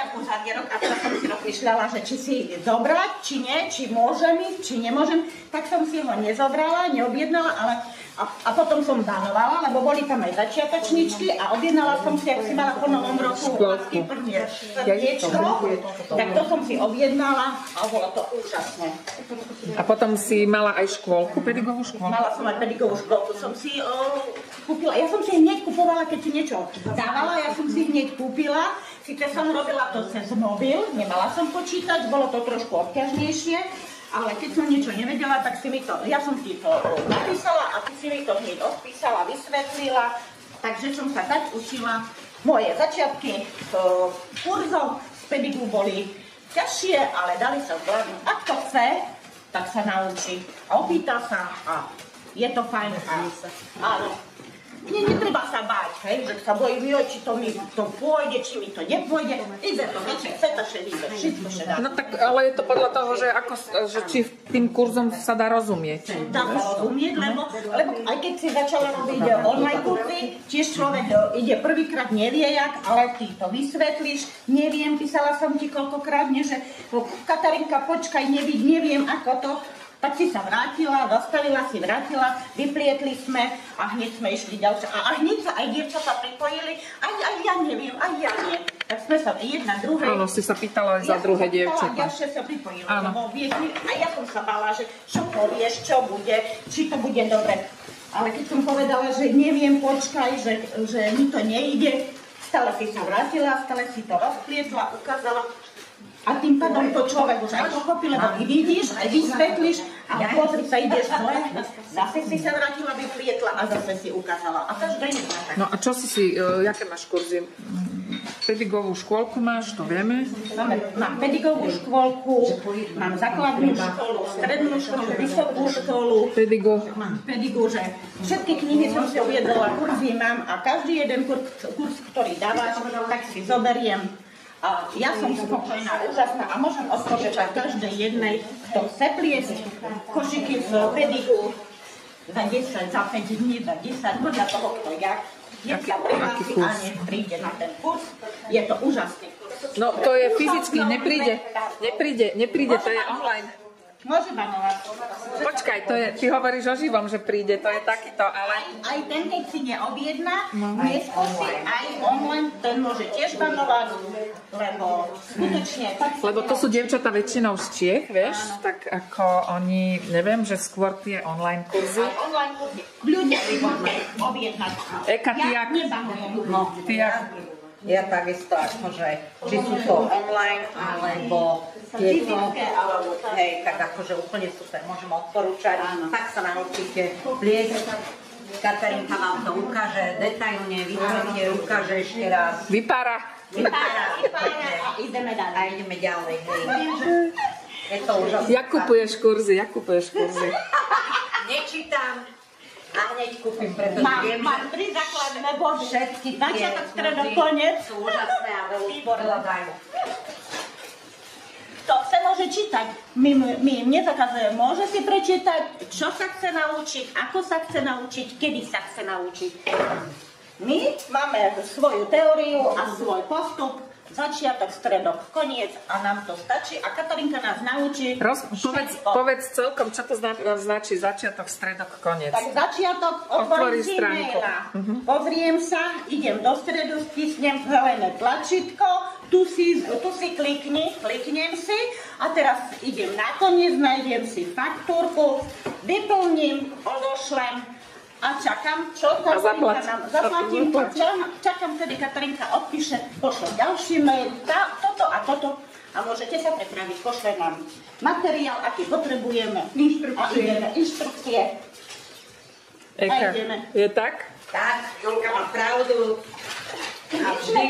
a teraz som si rozmýšľala, že či si zobrať, či nie, či môžem ísť, či nemôžem, tak som si ho nezobrala, neobjednala, ale a, a potom som banovala, lebo boli tam aj začiatočničky a objednala som si, ak si mala po novom roku vlastný prvne srdiečko, tak to som si objednala a bolo to úžasné. A potom si mala aj škôlku, pedigovú škôlku? Mala som aj pedigovú školku, som si o, kúpila, ja som si hneď kupovala, keď ti niečo dávala, ja som si hneď kúpila, síce som robila to cez mobil, nemala som počítať, bolo to trošku obťažnejšie, ale keď som niečo nevedela, tak si mi to, ja som ti to napísala a ty si mi to hneď odpísala, vysvetlila, takže som sa tak učila. Moje začiatky to, kurzov z pedigu boli ťažšie, ale dali sa zvládnuť. Ak to chce, tak sa naučí a opýta sa a je to fajn. A, áno. Nie, netreba sa báť, hej, že sa bojím, joj, či to mi to pôjde, či mi to nepôjde. Ide to, večer, chce to šedíte, všetko sa dá. No tak, ale je to podľa toho, že, ako, že či tým kurzom sa dá rozumieť. Dá sa rozumieť, lebo, lebo aj keď si začala robiť online kurzy, tiež človek e, ide prvýkrát, nevie jak, ale ty to vysvetlíš, neviem, písala som ti koľkokrát, nie, že Katarinka, počkaj, nevid, neviem, ako to, tak si sa vrátila, zastavila si, vrátila, vyplietli sme a hneď sme išli ďalšie. A, a hneď sa aj dievčatá pripojili, aj, aj ja neviem, aj ja nie. Tak sme sa jedna druhé... Áno, si sa pýtala aj za Ja druhé dievčatá. Ďalšie sa pripojili, Áno. lebo vieš, a ja som sa bála, že čo povieš, čo bude, či to bude dobre. Ale keď som povedala, že neviem, počkaj, že, že mi to nejde, stále si sa vrátila, stále si to rozplietla, ukázala. A tým pádom to človek už aj pochopí, lebo ty vidíš, aj vysvetlíš a pozri sa, ideš zle, zase si sa vrátila, vyplietla a zase si ukázala. A každý deň. No a čo si si, uh, jaké máš kurzy? Pedigovú škôlku máš, to vieme. Máme, mám pedigovú škôlku, mám základnú školu, strednú školu, vysokú školu. Pedigo. Mám pedigu, že všetky knihy som si objednala, kurzy mám a každý jeden kurz, kurz ktorý dávaš, tak si zoberiem. A ja som spokojná, úžasná a môžem odpovedať každej jednej, kto chce pliesť košiky v pedigu za 10, za 5 dní, za 10, podľa toho, kto jak. Nech sa prihlási a nech príde na ten kurz. Je to úžasný kurz. No to je fyzicky, nepríde, nepríde, nepríde, to je online. Môže banovať. Počkaj, to je, ty hovoríš o živom, že príde, to je takýto, ale... Aj ten, keď si neobjedná, No. neskúsi, aj online, ten môže tiež banovať, lebo skutočne... Tak Lebo to sú dievčatá väčšinou z Čiech, vieš, tak ako oni, neviem, že skôr tie online kurzy. Aj online kurzy. Ľudia si môžete objednať. Eka, ty ja jak? nebanujem. No, Ty jak? Ja takisto akože, či sú to online, alebo tieto, hej, tak akože úplne super, môžem odporúčať, tak sa naučíte pliesť. Katarinka vám to ukáže detailne, vypletie, ukáže ešte raz. Vypára. Vypára, Vypára a ideme ďalej. A ideme ďalej, hej. Je to úžasné. Jak kupuješ kurzy, jak kupuješ kurzy? Nečítam, A hneď kúpim, pretože Mám, viem, mám že tri základné body. všetky tie Začiatok, stredok, koniec. sú úžasné a veľa veľa dajú. To sa môže čítať. My, my im nezakazujeme. Môže si prečítať, čo sa chce naučiť, ako sa chce naučiť, kedy sa chce naučiť. My máme svoju teóriu a svoj postup, začiatok, stredok, koniec a nám to stačí. A Katarinka nás naučí Roz, povedz, povedz celkom, čo to zna- značí začiatok, stredok, koniec. Tak začiatok Otvorí otvorím si stránku. e-maila. Mhm. Pozriem sa, idem do stredu, stisnem zelené tlačítko, tu si, tu si klikni, kliknem si a teraz idem na koniec, nájdem si faktúrku, vyplním, odošlem a čakám, čo A zaplať. Katarinka nám zaplatím, čakám, čakám, kedy Katarinka odpíše, pošle ďalší mail, tá, toto a toto a môžete sa prepraviť, pošle nám materiál, aký potrebujeme, a ideme, inštrukcie. A Eka, ideme. je tak? Tak, Julka má pravdu. A vždy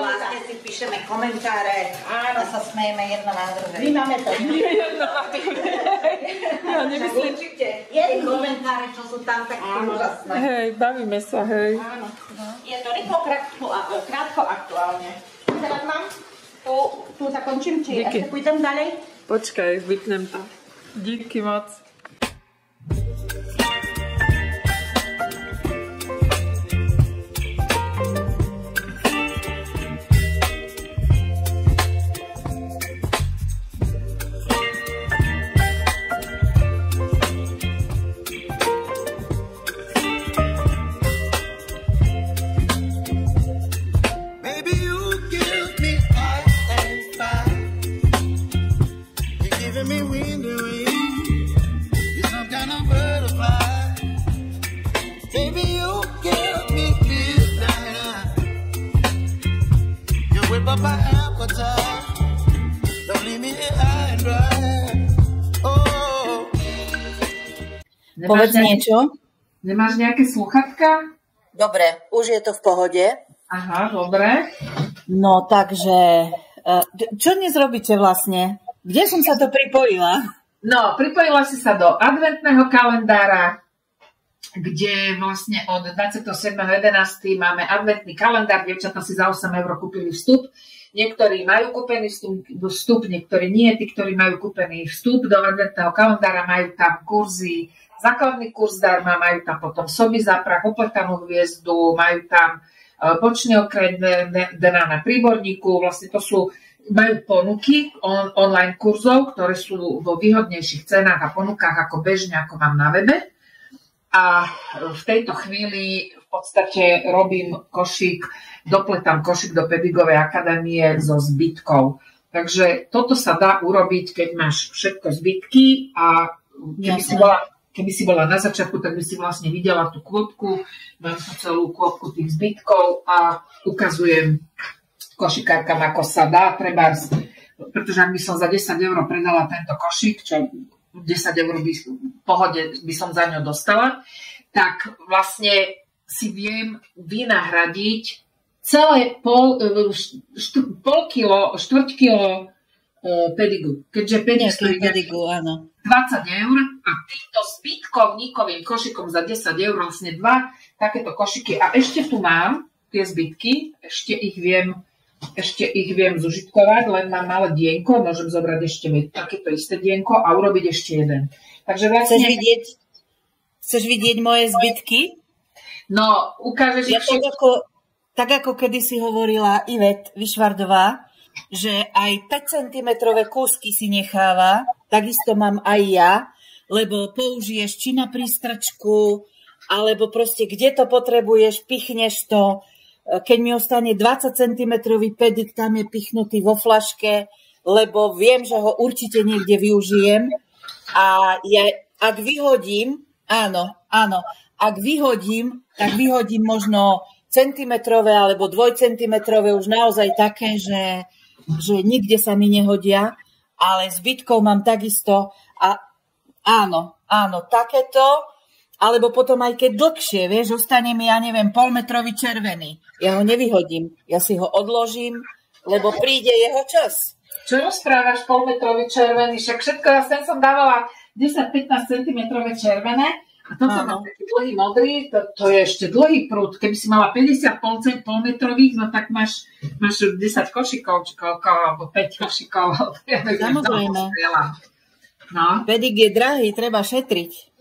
vlastne si píšeme komentáre a sa smejeme jedna na druhej. My máme to. Ja nemyslím. Určite. Tie komentáre, čo sú tam, tak sú úžasné. Hej, bavíme sa, hej. Áno. Je to rýchlo, krátko, a- krátko aktuálne. Teraz mám, tu, tu zakončím, či Díky. ešte pôjdem ďalej? Počkaj, vypnem to. Díky moc. Oh. Povedz niečo. Nemáš nejaké sluchatka? Dobre, už je to v pohode. Aha, dobre. No, takže, d- čo dnes robíte vlastne? Kde som sa to pripojila? No, pripojila si sa do adventného kalendára, kde vlastne od 27.11. máme adventný kalendár, dievčatá si za 8 eur kúpili vstup. Niektorí majú kúpený vstup, niektorí nie. Tí, ktorí majú kúpený vstup do adventného kalendára, majú tam kurzy, základný kurz darma, majú tam potom soby za prach, opletanú hviezdu, majú tam e, bočný okrem dna na príborníku, vlastne to sú majú ponuky on, online kurzov, ktoré sú vo výhodnejších cenách a ponukách ako bežne, ako mám na webe. A v tejto chvíli v podstate robím košík, dopletám košík do Pedigovej akadémie so zbytkou. Takže toto sa dá urobiť, keď máš všetko zbytky a keby si, bola, keby si bola na začiatku, tak by si vlastne videla tú kôpku, mám tu celú kôpku tých zbytkov a ukazujem košikárkam, ako sa dá, trebárs, pretože ak by som za 10 eur predala tento košík, čo 10 eur by pohode by som za ňo dostala, tak vlastne si viem vynahradiť celé pol, štr, pol kilo, štvrť kilo e, pedigu. Keďže stojí pedigu, áno. 20 eur a týmto zbytkovníkovým košikom za 10 eur vlastne dva takéto košiky. A ešte tu mám tie zbytky, ešte ich viem ešte ich viem zužitkovať, len mám malé dienko, môžem zobrať ešte mi takéto isté dienko a urobiť ešte jeden. Takže vlastne... Chceš vidieť, chceš vidieť moje zbytky? No, ukážeš ja tak ako, tak ako kedysi hovorila Ivet Vyšvardová, že aj 5 cm kúsky si necháva, takisto mám aj ja, lebo použiješ či na prístračku, alebo proste kde to potrebuješ, pichneš to, keď mi ostane 20 cm pedik, tam je pichnutý vo flaške, lebo viem, že ho určite niekde využijem. A ja, ak vyhodím, áno, áno, ak vyhodím, tak vyhodím možno centimetrové alebo dvojcentimetrové, už naozaj také, že, že nikde sa mi nehodia, ale zbytkov mám takisto a áno, áno, takéto, alebo potom aj keď dlhšie, vieš, ostane mi, ja neviem, polmetrový červený. Ja ho nevyhodím, ja si ho odložím, lebo príde jeho čas. Čo rozprávaš polmetrový červený? Však všetko, ja sem som dávala 10-15 cm červené A Áno. má taký dlhý modrý, to, to je ešte dlhý prúd. Keby si mala 50 polce- polmetrových, no tak máš, máš 10 košikov, či koľko, alebo 5 košikov, alebo ja neviem, Samozrejme. No. Pedik je drahý, treba šetriť.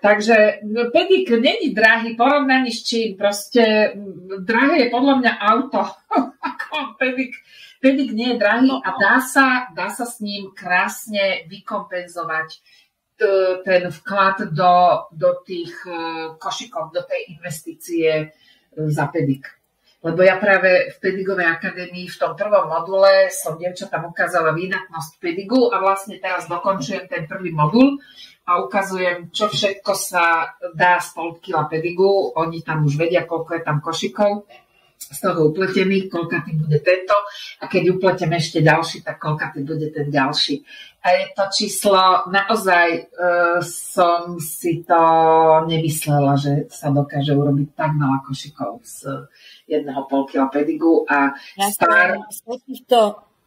Takže no, pedik není drahý, porovnaní s čím. Proste drahé je podľa mňa auto. Ako pedik, pedik nie je drahý a dá sa, dá sa s ním krásne vykompenzovať ten vklad do, do tých e, košikov, do tej investície e, za pedik. Lebo ja práve v Pedigovej akadémii v tom prvom module som dievčatám ukázala výdatnosť Pedigu a vlastne teraz dokončujem ten prvý modul a ukazujem, čo všetko sa dá z pol kila Pedigu. Oni tam už vedia, koľko je tam košikov z toho upletených, koľka tým bude tento a keď upletem ešte ďalší, tak koľka tým bude ten ďalší. A je to číslo, naozaj e, som si to nemyslela, že sa dokáže urobiť tak veľa košikov z jedného pol kila pedigu a Ja star, z takýchto,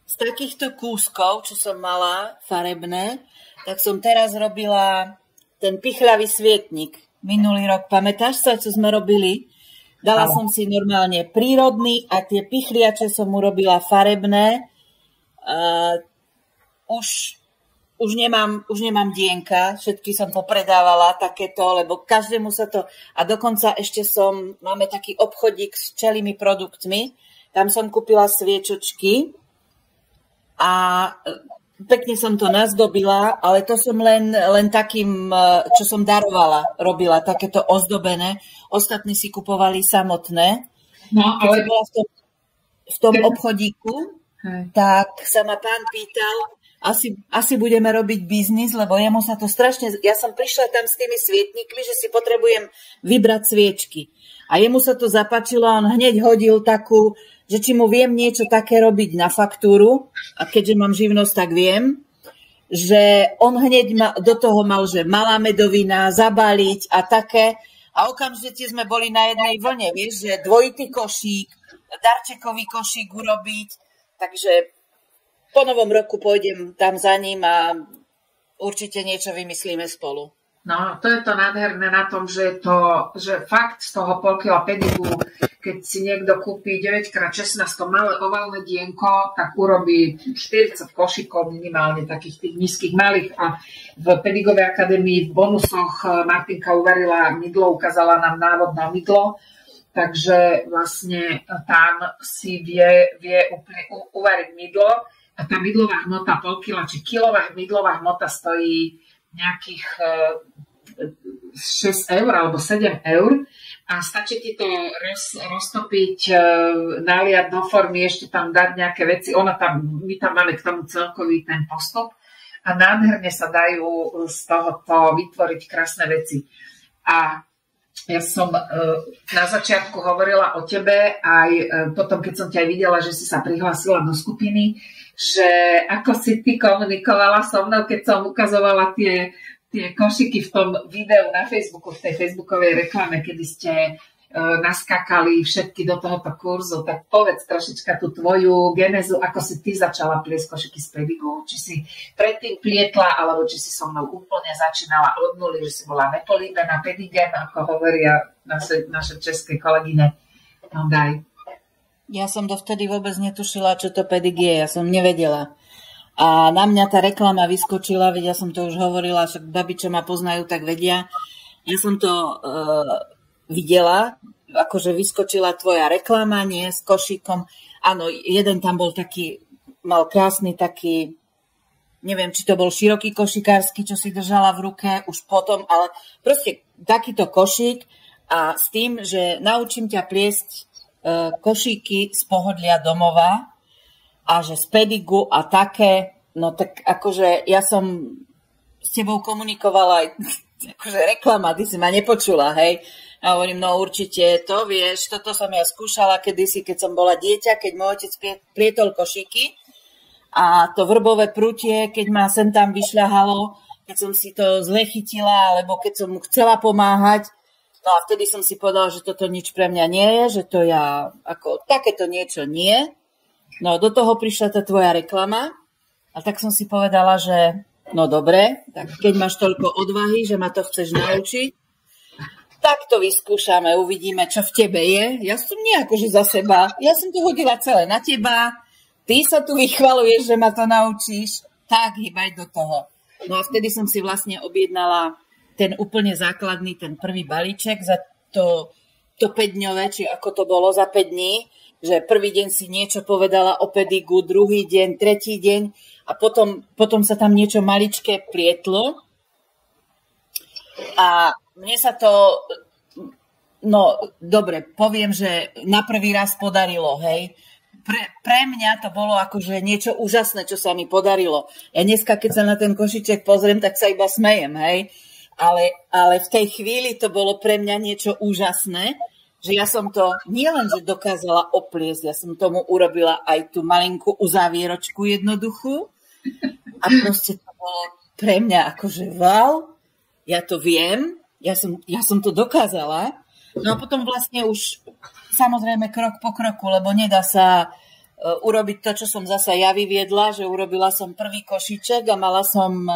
z takýchto kúskov, čo som mala, farebné, tak som teraz robila ten pichľavý svietnik. Minulý rok, pamätáš sa, čo sme robili? Dala Áno. som si normálne prírodný a tie pichliače som urobila farebné. Uh, už, už, nemám, už nemám dienka, všetky som popredávala takéto, lebo každému sa to... A dokonca ešte som, máme taký obchodík s čelými produktmi, tam som kúpila sviečočky a pekne som to nazdobila, ale to som len, len takým, e, čo som darovala, robila, takéto ozdobené. Ostatní si kupovali samotné. No, Keď ale- som bola v tom, v tom obchodíku, tak sa ma pán pýtal, asi, asi budeme robiť biznis, lebo jemu sa to strašne... Ja som prišla tam s tými svietnikmi, že si potrebujem vybrať sviečky. A jemu sa to zapáčilo a on hneď hodil takú, že či mu viem niečo také robiť na faktúru, a keďže mám živnosť, tak viem, že on hneď ma, do toho mal, že malá medovina, zabaliť a také. A okamžite sme boli na jednej vlne, vieš, že dvojitý košík, darčekový košík urobiť. Takže po novom roku pôjdem tam za ním a určite niečo vymyslíme spolu. No, to je to nádherné na tom, že, to, že fakt z toho pol kila pedigu, keď si niekto kúpi 9x16 to malé oválne dienko, tak urobí 40 košikov minimálne takých tých nízkych malých. A v Pedigovej akadémii v bonusoch eh, Martinka uvarila mydlo, ukázala nám návod na mydlo, takže vlastne tam si vie, vie úplne uvariť mydlo. A tá mydlová hmota pol kila, či kilová mydlová hmota stojí nejakých eh, 6 eur alebo 7 eur a stačí ti to roz, roztopiť, eh, naliať do formy, ešte tam dať nejaké veci. Ona tam, my tam máme k tomu celkový ten postup a nádherne sa dajú z tohoto vytvoriť krásne veci. A ja som e, na začiatku hovorila o tebe, aj potom, keď som ťa videla, že si sa prihlásila do skupiny, že ako si ty komunikovala so mnou, keď som ukazovala tie, tie košiky v tom videu na Facebooku, v tej facebookovej reklame, kedy ste e, naskakali všetky do tohoto kurzu, tak povedz trošička tú tvoju genezu, ako si ty začala pliesť košiky z pedigu, či si predtým plietla, alebo či si so mnou úplne začínala od nuly, že si bola nepolíbená pedigem, ako hovoria naše, naše české kolegyne. No daj. Ja som dovtedy vôbec netušila, čo to pedig je, ja som nevedela. A na mňa tá reklama vyskočila, veď ja som to už hovorila, však babi, čo ma poznajú, tak vedia. Ja som to uh, videla, akože vyskočila tvoja reklama, nie, s košíkom. Áno, jeden tam bol taký, mal krásny taký, neviem, či to bol široký košikársky, čo si držala v ruke, už potom, ale proste takýto košík a s tým, že naučím ťa pliesť e, košíky z pohodlia domova a že z pedigu a také, no tak akože ja som s tebou komunikovala aj akože reklama, ty si ma nepočula, hej. A hovorím, no určite, to vieš, toto som ja skúšala kedysi, keď som bola dieťa, keď môj otec plie- plietol košíky a to vrbové prutie, keď ma sem tam vyšľahalo, keď som si to zle chytila, alebo keď som mu chcela pomáhať, no a vtedy som si povedala, že toto nič pre mňa nie je, že to ja, ako takéto niečo nie. No do toho prišla tá tvoja reklama a tak som si povedala, že no dobre, tak keď máš toľko odvahy, že ma to chceš naučiť, tak to vyskúšame, uvidíme, čo v tebe je. Ja som nie akože za seba. Ja som to hodila celé na teba. Ty sa tu vychvaluješ, že ma to naučíš. Tak, hýbaj do toho. No a vtedy som si vlastne objednala ten úplne základný, ten prvý balíček za to, to 5-dňové, či ako to bolo za 5 dní, že prvý deň si niečo povedala o pedigu, druhý deň, tretí deň a potom, potom sa tam niečo maličké plietlo. A mne sa to, no dobre, poviem, že na prvý raz podarilo, hej. Pre, pre mňa to bolo akože niečo úžasné, čo sa mi podarilo. Ja dneska, keď sa na ten košiček pozriem, tak sa iba smejem, hej. Ale, ale v tej chvíli to bolo pre mňa niečo úžasné, že ja som to nielen, že dokázala opliesť, ja som tomu urobila aj tú malinkú uzávieročku jednoduchú a proste to bolo pre mňa akože wow, ja to viem, ja som, ja som to dokázala. No a potom vlastne už samozrejme krok po kroku, lebo nedá sa urobiť to, čo som zasa ja vyviedla, že urobila som prvý košiček a mala som,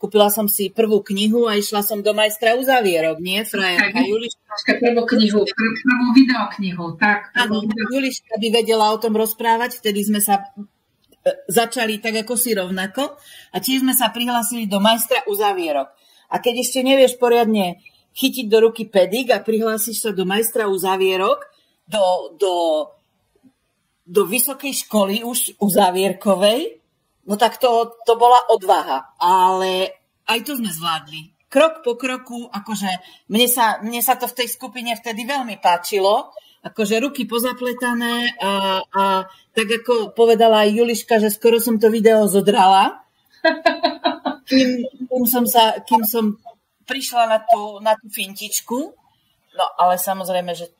kúpila som si prvú knihu a išla som do majstra uzavierok, nie, frajerka Juliška? Prvú knihu, pr- prvú videoknihu, tak. Áno, Juliška by vedela o tom rozprávať, vtedy sme sa e, začali tak ako si rovnako a tiež sme sa prihlásili do majstra uzavierok. A keď ešte nevieš poriadne chytiť do ruky pedik a prihlásiš sa do majstra uzavierok, do, do, do vysokej školy už uzavierkovej, no tak to, to bola odvaha. Ale aj to sme zvládli. Krok po kroku, akože mne sa, mne sa to v tej skupine vtedy veľmi páčilo, akože ruky pozapletané a, a tak ako povedala aj Juliška, že skoro som to video zodrala, kým, kým, som, sa, kým som prišla na tú, na tú fintičku. No ale samozrejme, že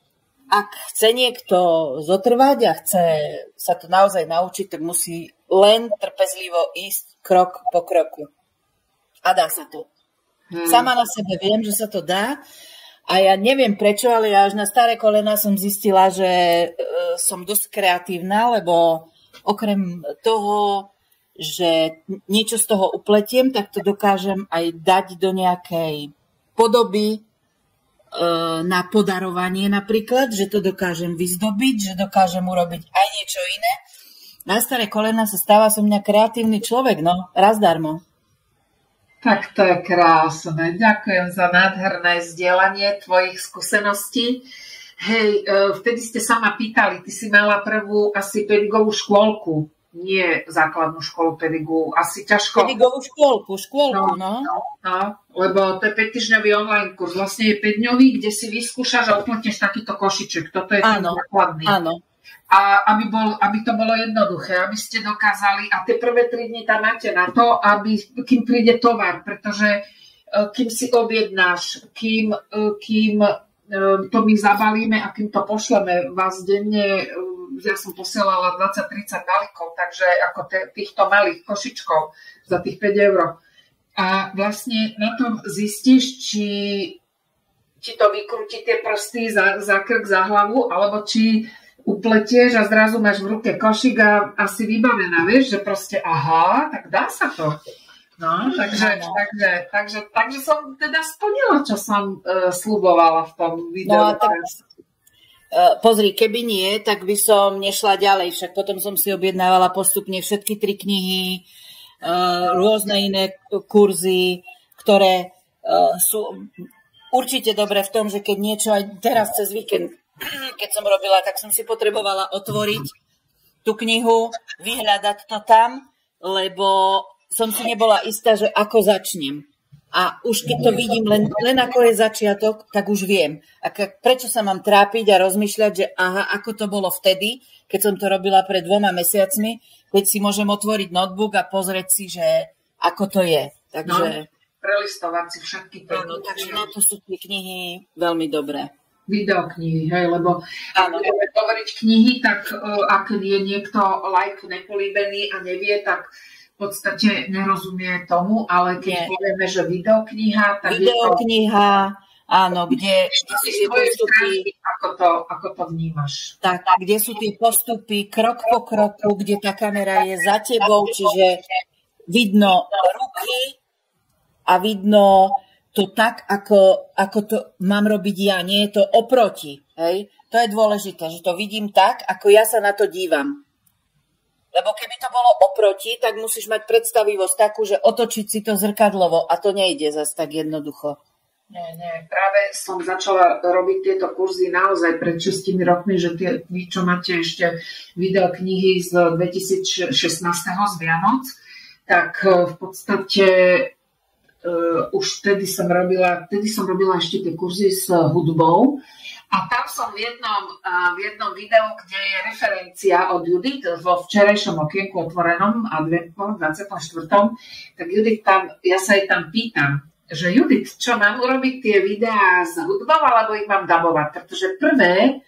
ak chce niekto zotrvať a chce sa to naozaj naučiť, tak musí len trpezlivo ísť krok po kroku. A dá sa to. Hmm. Sama na sebe viem, že sa to dá. A ja neviem prečo, ale ja až na staré kolena som zistila, že e, som dosť kreatívna, lebo okrem toho, že niečo z toho upletiem, tak to dokážem aj dať do nejakej podoby na podarovanie napríklad, že to dokážem vyzdobiť, že dokážem urobiť aj niečo iné. Na staré kolena sa stáva som mňa kreatívny človek, no, raz darmo. Tak to je krásne. Ďakujem za nádherné zdieľanie tvojich skúseností. Hej, e, vtedy ste sa ma pýtali, ty si mala prvú asi pedigovú škôlku nie základnú školu pedigu, asi ťažko. Pedigovú škôlku, škôlku, no. No, no lebo to je 5 online kurz, vlastne je 5 dňový, kde si vyskúšaš a uplatneš takýto košiček. Toto je áno, ten základný. Áno. A aby, bol, aby to bolo jednoduché, aby ste dokázali, a tie prvé 3 dni tam máte na to, aby, kým príde tovar, pretože e, kým si objednáš, kým, e, kým e, to my zabalíme a kým to pošleme vás denne ja som posielala 20-30 balíkov, takže ako týchto malých košičkov za tých 5 eur. A vlastne na tom zistíš, či či to vykrúti tie prsty za, za krk, za hlavu, alebo či upletieš a zrazu máš v ruke košik a asi vybavená, vieš, že proste aha, tak dá sa to. No, takže, takže, takže, takže som teda splnila, čo som uh, slubovala v tom videu. No a tak pozri, keby nie, tak by som nešla ďalej, však potom som si objednávala postupne všetky tri knihy, eh, rôzne iné kurzy, ktoré eh, sú určite dobré v tom, že keď niečo aj teraz cez víkend, keď som robila, tak som si potrebovala otvoriť tú knihu, vyhľadať to tam, lebo som si nebola istá, že ako začnem. A už keď to vidím len, len ako je začiatok, tak už viem. A prečo sa mám trápiť a rozmýšľať, že aha, ako to bolo vtedy, keď som to robila pred dvoma mesiacmi, keď si môžem otvoriť notebook a pozrieť si, že ako to je. Takže... No, prelistovať si všetky tie Áno, takže na to sú tie knihy veľmi dobré. Videoknihy, hej, lebo budeme hovoriť knihy, tak uh, ak je niekto like nepolíbený a nevie, tak podstate nerozumie tomu, ale keď Nie. povieme, že videokniha, tak videokniha, áno, kde, kde sú tie postupy. Ako to, ako to vnímaš? Tak, kde sú tie postupy krok po kroku, kde tá kamera je za tebou, čiže vidno ruky a vidno to tak, ako, ako to mám robiť ja. Nie je to oproti. Hej? To je dôležité, že to vidím tak, ako ja sa na to dívam. Lebo keby to bolo oproti, tak musíš mať predstavivosť takú, že otočiť si to zrkadlovo a to nejde zase tak jednoducho. Nie, nie. Práve som začala robiť tieto kurzy naozaj pred 6 rokmi, že tie, vy, čo máte ešte videoknihy z 2016. z Vianoc, tak e, v podstate uh, už vtedy som robila, vtedy som robila ešte tie kurzy s hudbou a tam som v jednom, v jednom videu, kde je referencia od Judith vo včerajšom okienku otvorenom adventnom 24. tak Judith tam, ja sa jej tam pýtam, že Judith, čo mám urobiť tie videá s hudbou, alebo ich mám dabovať, pretože prvé,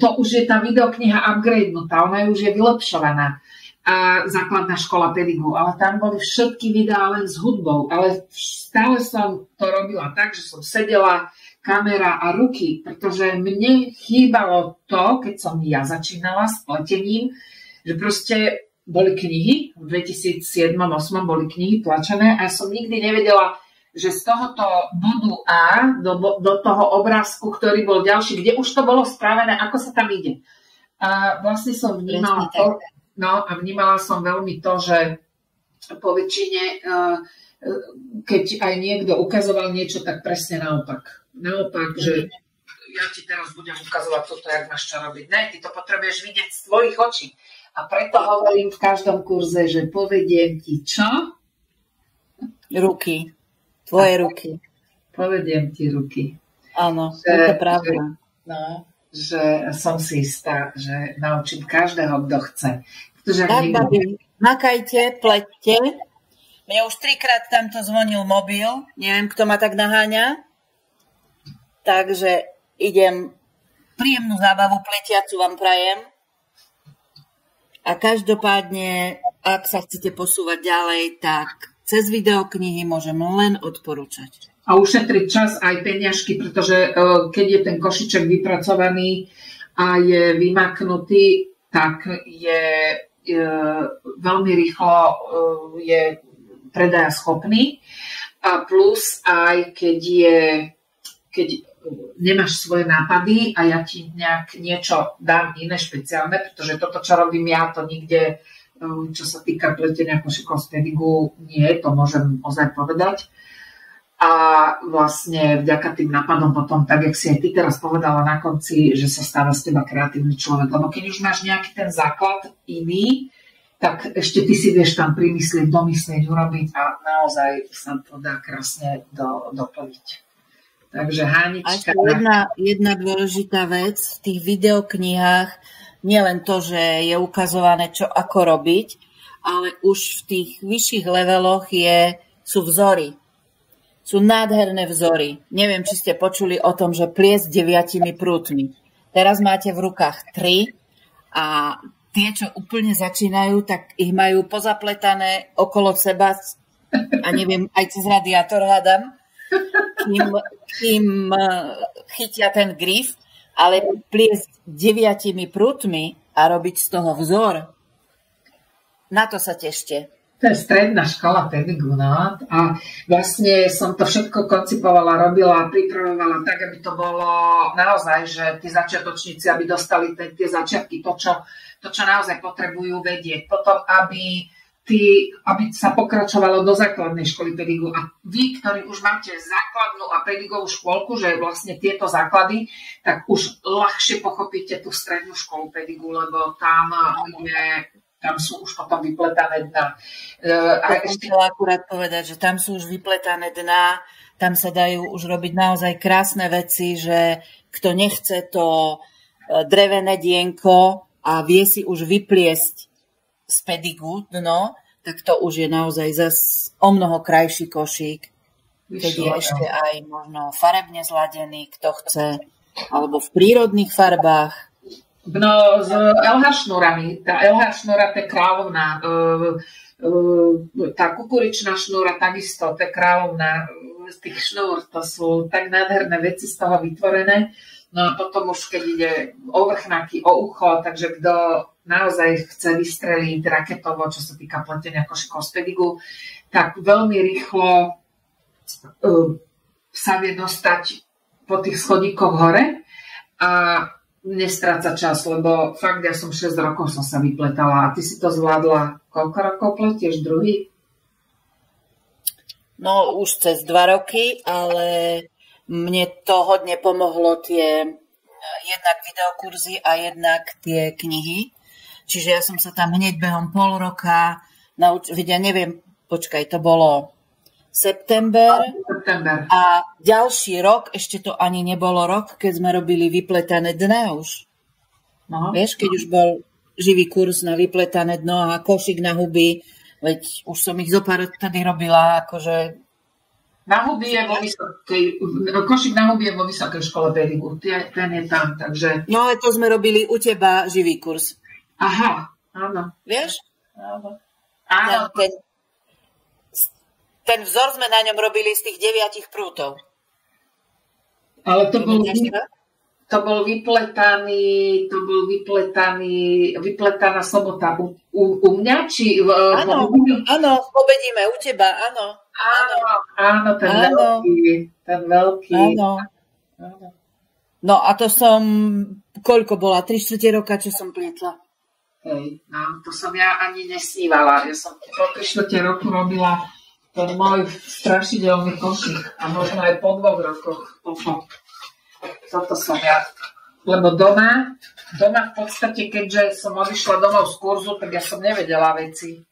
to už je tá videokniha upgradenutá, ona už je vylepšovaná a základná škola pedigu, ale tam boli všetky videá len s hudbou, ale stále som to robila tak, že som sedela, kamera a ruky, pretože mne chýbalo to, keď som ja začínala s pletením, že proste boli knihy, v 2007-2008 boli knihy tlačené a som nikdy nevedela, že z tohoto bodu A do, do toho obrázku, ktorý bol ďalší, kde už to bolo spravené, ako sa tam ide. A vlastne som vnímala to, no a vnímala som veľmi to, že po väčšine, eh, keď aj niekto ukazoval niečo, tak presne naopak. Naopak, že ja ti teraz budem ukazovať toto, jak máš čo robiť. Ne, ty to potrebuješ vidieť z tvojich očí. A preto hovorím v každom kurze, že povediem ti čo? Ruky. Tvoje ruky. Povediem ti ruky. Áno, že, je to pravda. Že, no, že som si istá, že naučím každého, kto chce. Pretože tak, niekto... babi, makajte, plette. Mne už trikrát tamto zvonil mobil. Neviem, kto ma tak naháňa. Takže idem príjemnú zábavu pletiacu vám prajem. A každopádne, ak sa chcete posúvať ďalej, tak cez videoknihy môžem len odporúčať. A ušetriť čas aj peniažky, pretože e, keď je ten košiček vypracovaný a je vymaknutý, tak je e, veľmi rýchlo e, je predaja schopný. A plus aj keď je, keď nemáš svoje nápady a ja ti nejak niečo dám iné špeciálne, pretože toto, čo robím ja, to nikde čo sa týka pletenia košikov z pedigu, nie, to môžem ozaj povedať. A vlastne vďaka tým nápadom potom, tak jak si aj ty teraz povedala na konci, že sa stáva z teba kreatívny človek. Lebo keď už máš nejaký ten základ iný, tak ešte ty si vieš tam primyslieť, domyslieť, urobiť a naozaj sa to dá krásne do, doplniť. Takže Hánička... A jedna, jedna dôležitá vec v tých videoknihách, nielen to, že je ukazované, čo ako robiť, ale už v tých vyšších leveloch je, sú vzory. Sú nádherné vzory. Neviem, či ste počuli o tom, že plies deviatimi prútmi. Teraz máte v rukách tri a tie, čo úplne začínajú, tak ich majú pozapletané okolo seba a neviem, aj cez radiátor hádam, kým, kým eh, chytia ten grif ale pliesť deviatimi prútmi a robiť z toho vzor, na to sa tešte. To je stredná škola pedigu, no. A vlastne som to všetko koncipovala, robila, pripravovala tak, aby to bolo naozaj, že tí začiatočníci, aby dostali tie, tie začiatky, to čo, to, čo naozaj potrebujú vedieť. Potom, aby tí, aby sa pokračovalo do základnej školy pedigu. A vy, ktorí už máte základnú a pedigovú škôlku, že vlastne tieto základy, tak už ľahšie pochopíte tú strednú školu pedigu, lebo tam je tam sú už potom vypletané dna. Uh, a ešte... chcela akurát povedať, že tam sú už vypletané dna, tam sa dajú už robiť naozaj krásne veci, že kto nechce to e, drevené dienko a vie si už vypliesť z pedigu dno, tak to už je naozaj zas o mnoho krajší košík, keď je ešte aj možno farebne zladený, kto chce, alebo v prírodných farbách. No, s LH šnúrami. Tá LH šnúra, to je kráľovná. E, e, tá kukuričná šnúra takisto, to je kráľovná z tých šnúr. To sú tak nádherné veci z toho vytvorené. No a potom už, keď ide o vrchnáky, o ucho, takže kto naozaj chce vystreliť raketovo, čo sa týka pletenia košikov z pedigu, tak veľmi rýchlo uh, sa vie dostať po tých schodíkoch hore a nestráca čas, lebo fakt ja som 6 rokov som sa vypletala a ty si to zvládla koľko rokov pletieš? Druhý? No už cez dva roky, ale mne to hodne pomohlo tie jednak videokurzy a jednak tie knihy. Čiže ja som sa tam hneď behom pol roka naučila, ja neviem, počkaj, to bolo september, september a ďalší rok, ešte to ani nebolo rok, keď sme robili vypletané dne už. No. Vieš, keď už bol živý kurz na vypletané dno a košik na huby, veď už som ich zopár tedy robila, akože na huby je vo vysokej, košik na huby je vo vysokej škole pedigu, ten je tam, takže... No ale to sme robili u teba živý kurz. Aha, áno. Vieš? Áno. Áno. Ten, ten vzor sme na ňom robili z tých deviatich prútov. Ale to bol, to bol vypletaný, to bol vypletaný, vypletaná sobota u, u, mňa, či... V, áno, v... áno, obedíme u teba, áno. Áno, áno, ten áno. veľký, ten veľký. Áno. áno. No a to som, koľko bola? 3 čtvrte roka, čo som plietla. Hej, no, to som ja ani nesnívala. Ja som po 3 čtvrte roku robila ten môj strašidelný košík a možno aj po dvoch rokoch toto. Toto som ja. Lebo doma, doma v podstate, keďže som odišla domov z kurzu, tak ja som nevedela veci.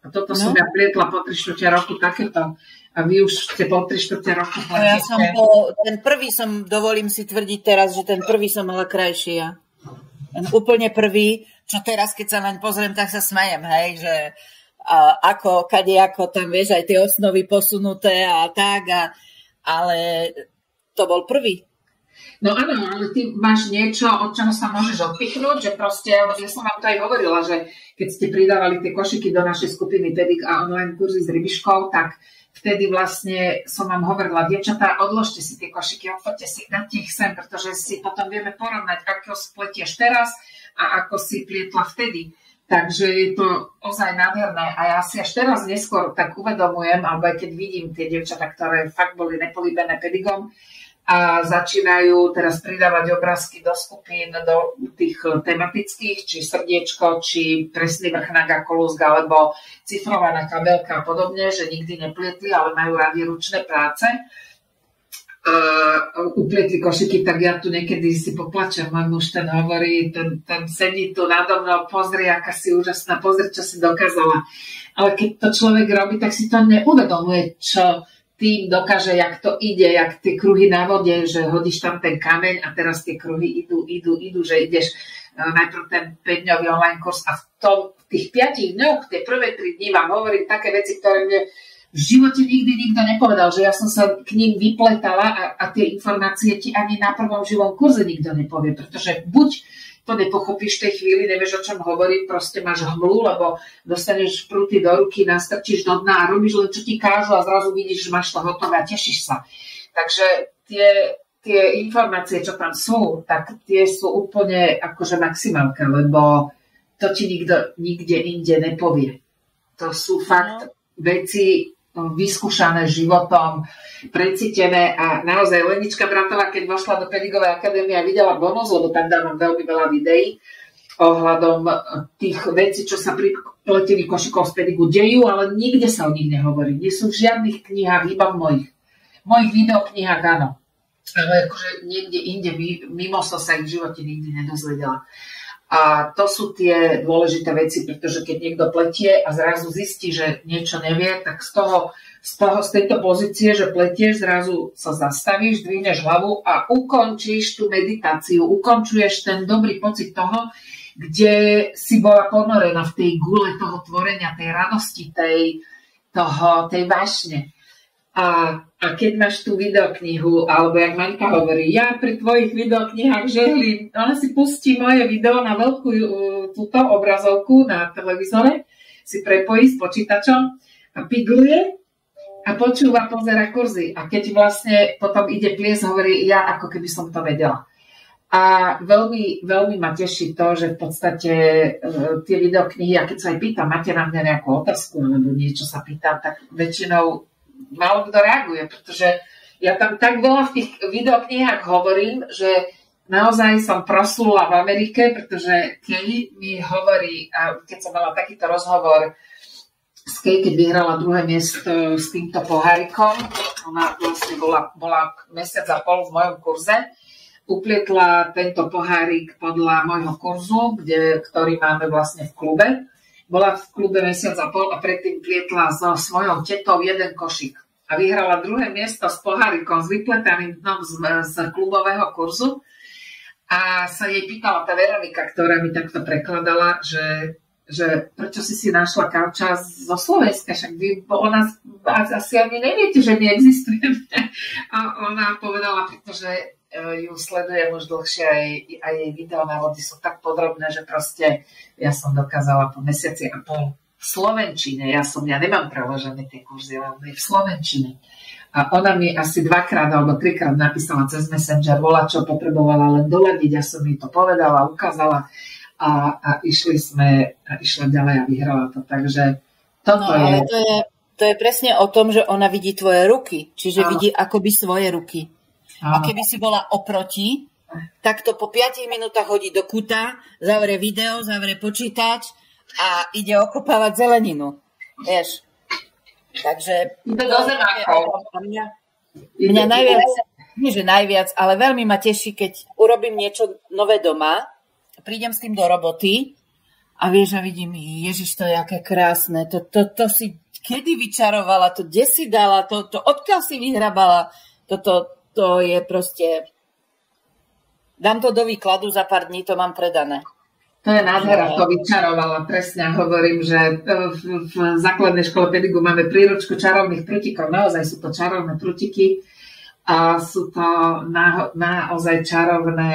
A toto no. som ja plietla po 3 čtvrte roku takéto. A vy už ste po 3 čtvrte roku no ja som po, ten prvý som, dovolím si tvrdiť teraz, že ten prvý som mala krajší ja. Ten úplne prvý, čo teraz, keď sa naň pozriem, tak sa smejem, hej, že a ako, kade ako tam, vieš, aj tie osnovy posunuté a tak, a, ale to bol prvý. No áno, ale ty máš niečo, od čoho sa môžeš odpichnúť, že proste, ja som vám to aj hovorila, že keď ste pridávali tie košiky do našej skupiny Pedik a online kurzy s rybiškou, tak vtedy vlastne som vám hovorila, dievčatá, odložte si tie košiky, odfoďte si, dajte ich sem, pretože si potom vieme porovnať, ako spletieš teraz a ako si plietla vtedy. Takže je to ozaj nádherné a ja si až teraz neskôr tak uvedomujem, alebo aj keď vidím tie devčatá, ktoré fakt boli nepolíbené pedigom a začínajú teraz pridávať obrázky do skupín, do tých tematických, či srdiečko, či presný vrchnák ako lúzga, alebo cifrovaná kabelka a podobne, že nikdy neplietli, ale majú radi ručné práce uplietli košiky, tak ja tu niekedy si poplačem. Môj muž ten hovorí, ten, ten sedí tu nado mnou, pozri, aká si úžasná, pozri, čo si dokázala. Ale keď to človek robí, tak si to neuvedomuje, čo tým dokáže, jak to ide, jak tie kruhy na vode, že hodíš tam ten kameň a teraz tie kruhy idú, idú, idú, že ideš uh, najprv ten 5-dňový online kurz a v, tom, tých 5 dňoch, tie prvé 3 dní vám hovorím také veci, ktoré mne v živote nikdy nikto nepovedal, že ja som sa k ním vypletala a, a tie informácie ti ani na prvom živom kurze nikto nepovie, pretože buď to nepochopíš v tej chvíli, nevieš, o čom hovorí, proste máš hmlu, lebo dostaneš prúty do ruky, nastrčíš do dna a robíš len, čo ti kážu a zrazu vidíš, že máš to hotové a tešíš sa. Takže tie, tie informácie, čo tam sú, tak tie sú úplne akože maximálka, lebo to ti nikto nikde inde nepovie. To sú fakt no. veci, vyskúšané životom, precítené a naozaj Lenička Bratová, keď vošla do Pedigovej akadémie a videla bonus, lebo tam dávam veľmi veľa videí ohľadom tých vecí, čo sa pri pletení košikov z Pedigu dejú, ale nikde sa o nich nehovorí. Nie sú v žiadnych knihách, iba v mojich. V mojich videoknihách áno. Ale akože niekde inde, mimo som sa ich v živote nikdy nedozvedela. A to sú tie dôležité veci, pretože keď niekto pletie a zrazu zistí, že niečo nevie, tak z toho, z, toho, z tejto pozície, že pletieš, zrazu sa zastavíš, dvihneš hlavu a ukončíš tú meditáciu, ukončuješ ten dobrý pocit toho, kde si bola ponorená v tej gule toho tvorenia, tej radosti, tej, toho, tej vášne. A, a keď máš tú videoknihu, alebo jak Maňka hovorí, ja pri tvojich videoknihách žehlím, ona si pustí moje video na veľkú túto obrazovku na televízore, si prepojí s počítačom a pigluje a počúva, pozera kurzy. A keď vlastne potom ide plies, hovorí, ja ako keby som to vedela. A veľmi, veľmi ma teší to, že v podstate uh, tie videoknihy, a keď sa aj pýtam, máte na mňa nejakú otázku alebo niečo sa pýtam, tak väčšinou málo kto reaguje, pretože Ja tam tak veľa v tých videoknihách hovorím, že naozaj som proslula v Amerike, pretože Kay mi hovorí, a keď som mala takýto rozhovor s Kay, keď vyhrala druhé miesto s týmto pohárikom, ona vlastne bola, bola mesiac a pol v mojom kurze, uplietla tento pohárik podľa môjho kurzu, kde, ktorý máme vlastne v klube. Bola v klube mesiac a pol a predtým plietla so svojou tetou jeden košík. A vyhrala druhé miesto s pohárikom, s vypletaným dnom z, z klubového kurzu. A sa jej pýtala tá Veronika, ktorá mi takto prekladala, že, že prečo si si našla kauča zo Slovenska, však vy o nás asi ani neviete, že my existujeme. A ona povedala, pretože ju sledujem už dlhšie aj, aj jej videonávody sú tak podrobné, že proste ja som dokázala po mesiaci a pol v Slovenčine, ja som, ja nemám preložené tie kurzy, ale v Slovenčine a ona mi asi dvakrát alebo trikrát napísala cez Messenger, bola čo potrebovala len doladiť, ja som jej to povedala, ukázala a, a išli sme, a išla ďalej a vyhrala to. Takže toto no, je... To je... To je presne o tom, že ona vidí tvoje ruky, čiže Áno. vidí akoby svoje ruky. A keby si bola oproti, tak to po 5 minútach hodí do kuta, zavre video, zavre počítač a ide okopávať zeleninu. Vieš? Takže... Mňa, mňa najviac, nie že najviac, ale veľmi ma teší, keď urobím niečo nové doma, prídem s tým do roboty a vieš, a vidím, ježiš, to je aké krásne, to, to, to si kedy vyčarovala, to kde si dala, to, to odkiaľ si vyhrabala, toto to je proste... Dám to do výkladu, za pár dní to mám predané. To je nádhera, to vyčarovala. Presne hovorím, že e, v, v základnej škole pedigu máme príručku čarovných prútikov. Naozaj sú to čarovné prútiky a sú to na, naozaj čarovné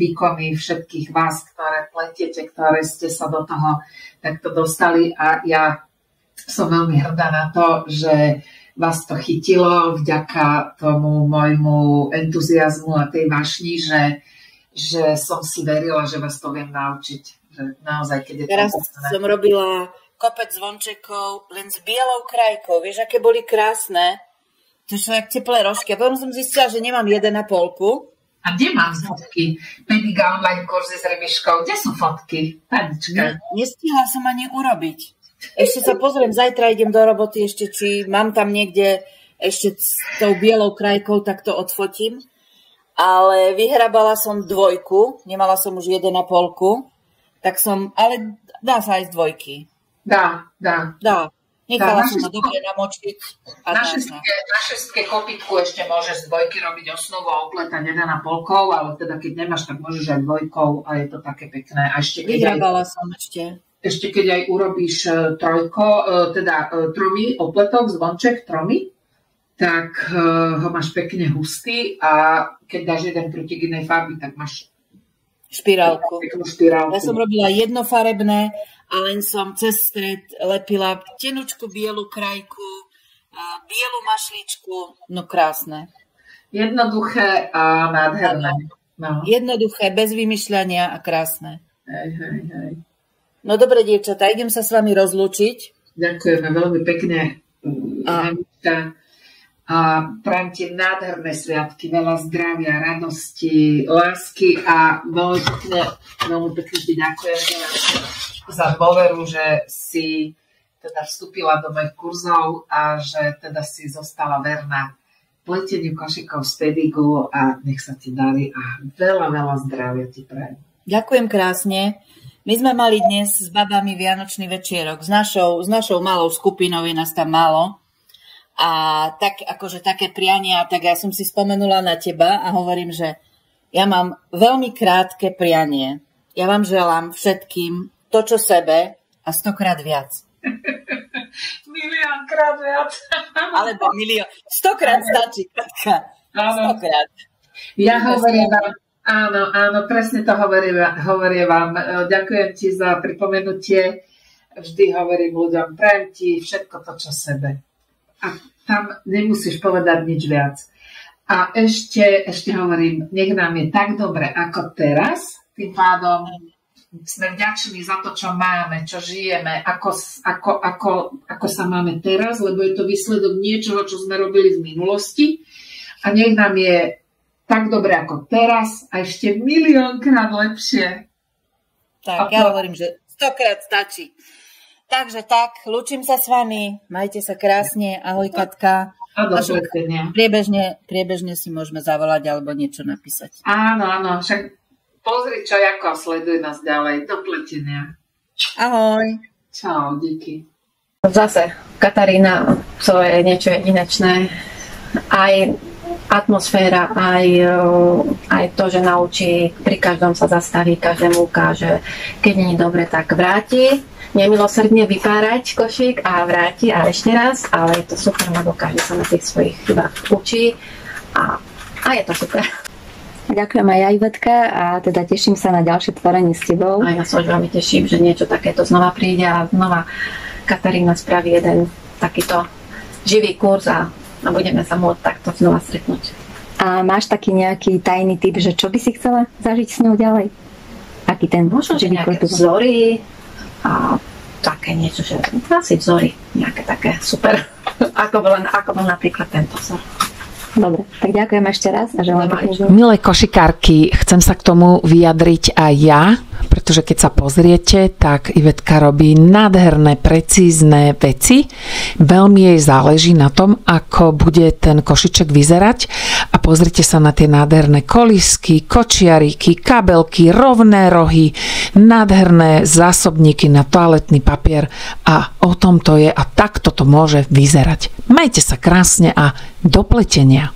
výkony všetkých vás, ktoré pletiete, ktoré ste sa do toho takto dostali a ja som veľmi hrdá na to, že vás to chytilo vďaka tomu môjmu entuziasmu a tej vášni, že že som si verila, že vás to viem naučiť. Že naozaj, keď je Teraz to som robila kopec zvončekov len s bielou krajkou. Vieš, aké boli krásne? To sú jak teplé rožky. A potom som zistila, že nemám jeden na polku. A kde mám fotky? Pediga online kurzy s rybiškou. Kde sú fotky? Panička. Ne, nestihla som ani urobiť. Ešte sa pozriem, zajtra idem do roboty ešte, či mám tam niekde ešte s tou bielou krajkou, tak to odfotím. Ale vyhrabala som dvojku, nemala som už jeden a polku, tak som, ale dá sa aj z dvojky. Dá, dá. Dá. Nechala Dá, som na dobre namočiť. A Na šestke, na šestke kopitku ešte môžeš z dvojky robiť osnovu a opletať jeden a polkou, ale teda keď nemáš, tak môžeš aj dvojkou a je to také pekné. A ešte keď aj, Vyhrabala som ešte. Ešte keď aj urobíš e, trojko, e, teda e, tromy, opletok, zvonček, tromy, tak ho máš pekne hustý a keď dáš jeden prútik inej farby, tak máš Špirálku. špirálku. Ja som robila jednofarebné a len som cez stred lepila tenučku bielu krajku, bielu mašličku, no krásne. Jednoduché a nádherné. No. Jednoduché, bez vymýšľania a krásne. Hej, hej, hej. No dobre, dievčatá, idem sa s vami rozlúčiť. Ďakujeme veľmi pekne. A-. A prajem ti nádherné sviatky, veľa zdravia, radosti, lásky a veľmi pekne, veľmi pekne ti ďakujem za, za dôveru, že si teda vstúpila do mojich kurzov a že teda si zostala verná pleteniu košikov z pedigu a nech sa ti darí a veľa, veľa zdravia ti prajem. Ďakujem krásne. My sme mali dnes s babami Vianočný večierok. S našou, s našou malou skupinou je nás tam málo. A tak, akože také priania, tak ja som si spomenula na teba a hovorím, že ja mám veľmi krátke prianie. Ja vám želám všetkým to, čo sebe a stokrát viac. Milión krát viac. Alebo milión. Stokrát stačí, Katka. Stokrát. Ja hovorím vám, áno, áno, presne to hovorím, hovorím vám. E, Ďakujem ti za pripomenutie. Vždy hovorím ľuďom, prajem ti všetko to, čo sebe. A tam nemusíš povedať nič viac. A ešte, ešte hovorím, nech nám je tak dobre ako teraz, tým pádom sme vďační za to, čo máme, čo žijeme, ako, ako, ako, ako sa máme teraz, lebo je to výsledok niečoho, čo sme robili v minulosti. a nech nám je tak dobre ako teraz a ešte miliónkrát lepšie. Tak, ja hovorím, že stokrát stačí. Takže tak, lúčim sa s vami, majte sa krásne, ahoj Katka. A do priebežne, priebežne si môžeme zavolať alebo niečo napísať. Áno, áno, však pozri čo, ako sleduj nás ďalej. Do pletenia. Ahoj. Čau, díky. Zase, Katarína, to je niečo jedinečné. Aj atmosféra, aj, e, aj to, že naučí, pri každom sa zastaví, každému ukáže, keď nie je dobre, tak vráti nemilosrdne vypárať košík a vráti a ešte raz, ale je to super, lebo každý sa na tých svojich chybách učí a, a je to super. Ďakujem aj ja, Ivetka, a teda teším sa na ďalšie tvorenie s tebou. A ja sa už veľmi teším, že niečo takéto znova príde a znova Katarína spraví jeden takýto živý kurz a, a budeme sa môcť takto znova stretnúť. A máš taký nejaký tajný typ, že čo by si chcela zažiť s ňou ďalej? Aký ten Možno, že nejaké vzory a také niečo, že asi vzory, nejaké také super, ako bol, ako bol napríklad tento vzor. Dobre, tak ďakujem ešte raz a želám Milé košikárky, chcem sa k tomu vyjadriť aj ja, pretože keď sa pozriete, tak Ivetka robí nádherné, precízne veci. Veľmi jej záleží na tom, ako bude ten košiček vyzerať a pozrite sa na tie nádherné kolisky, kočiariky, kabelky, rovné rohy, nádherné zásobníky na toaletný papier a o tom to je a takto to môže vyzerať. Majte sa krásne a do pletenia.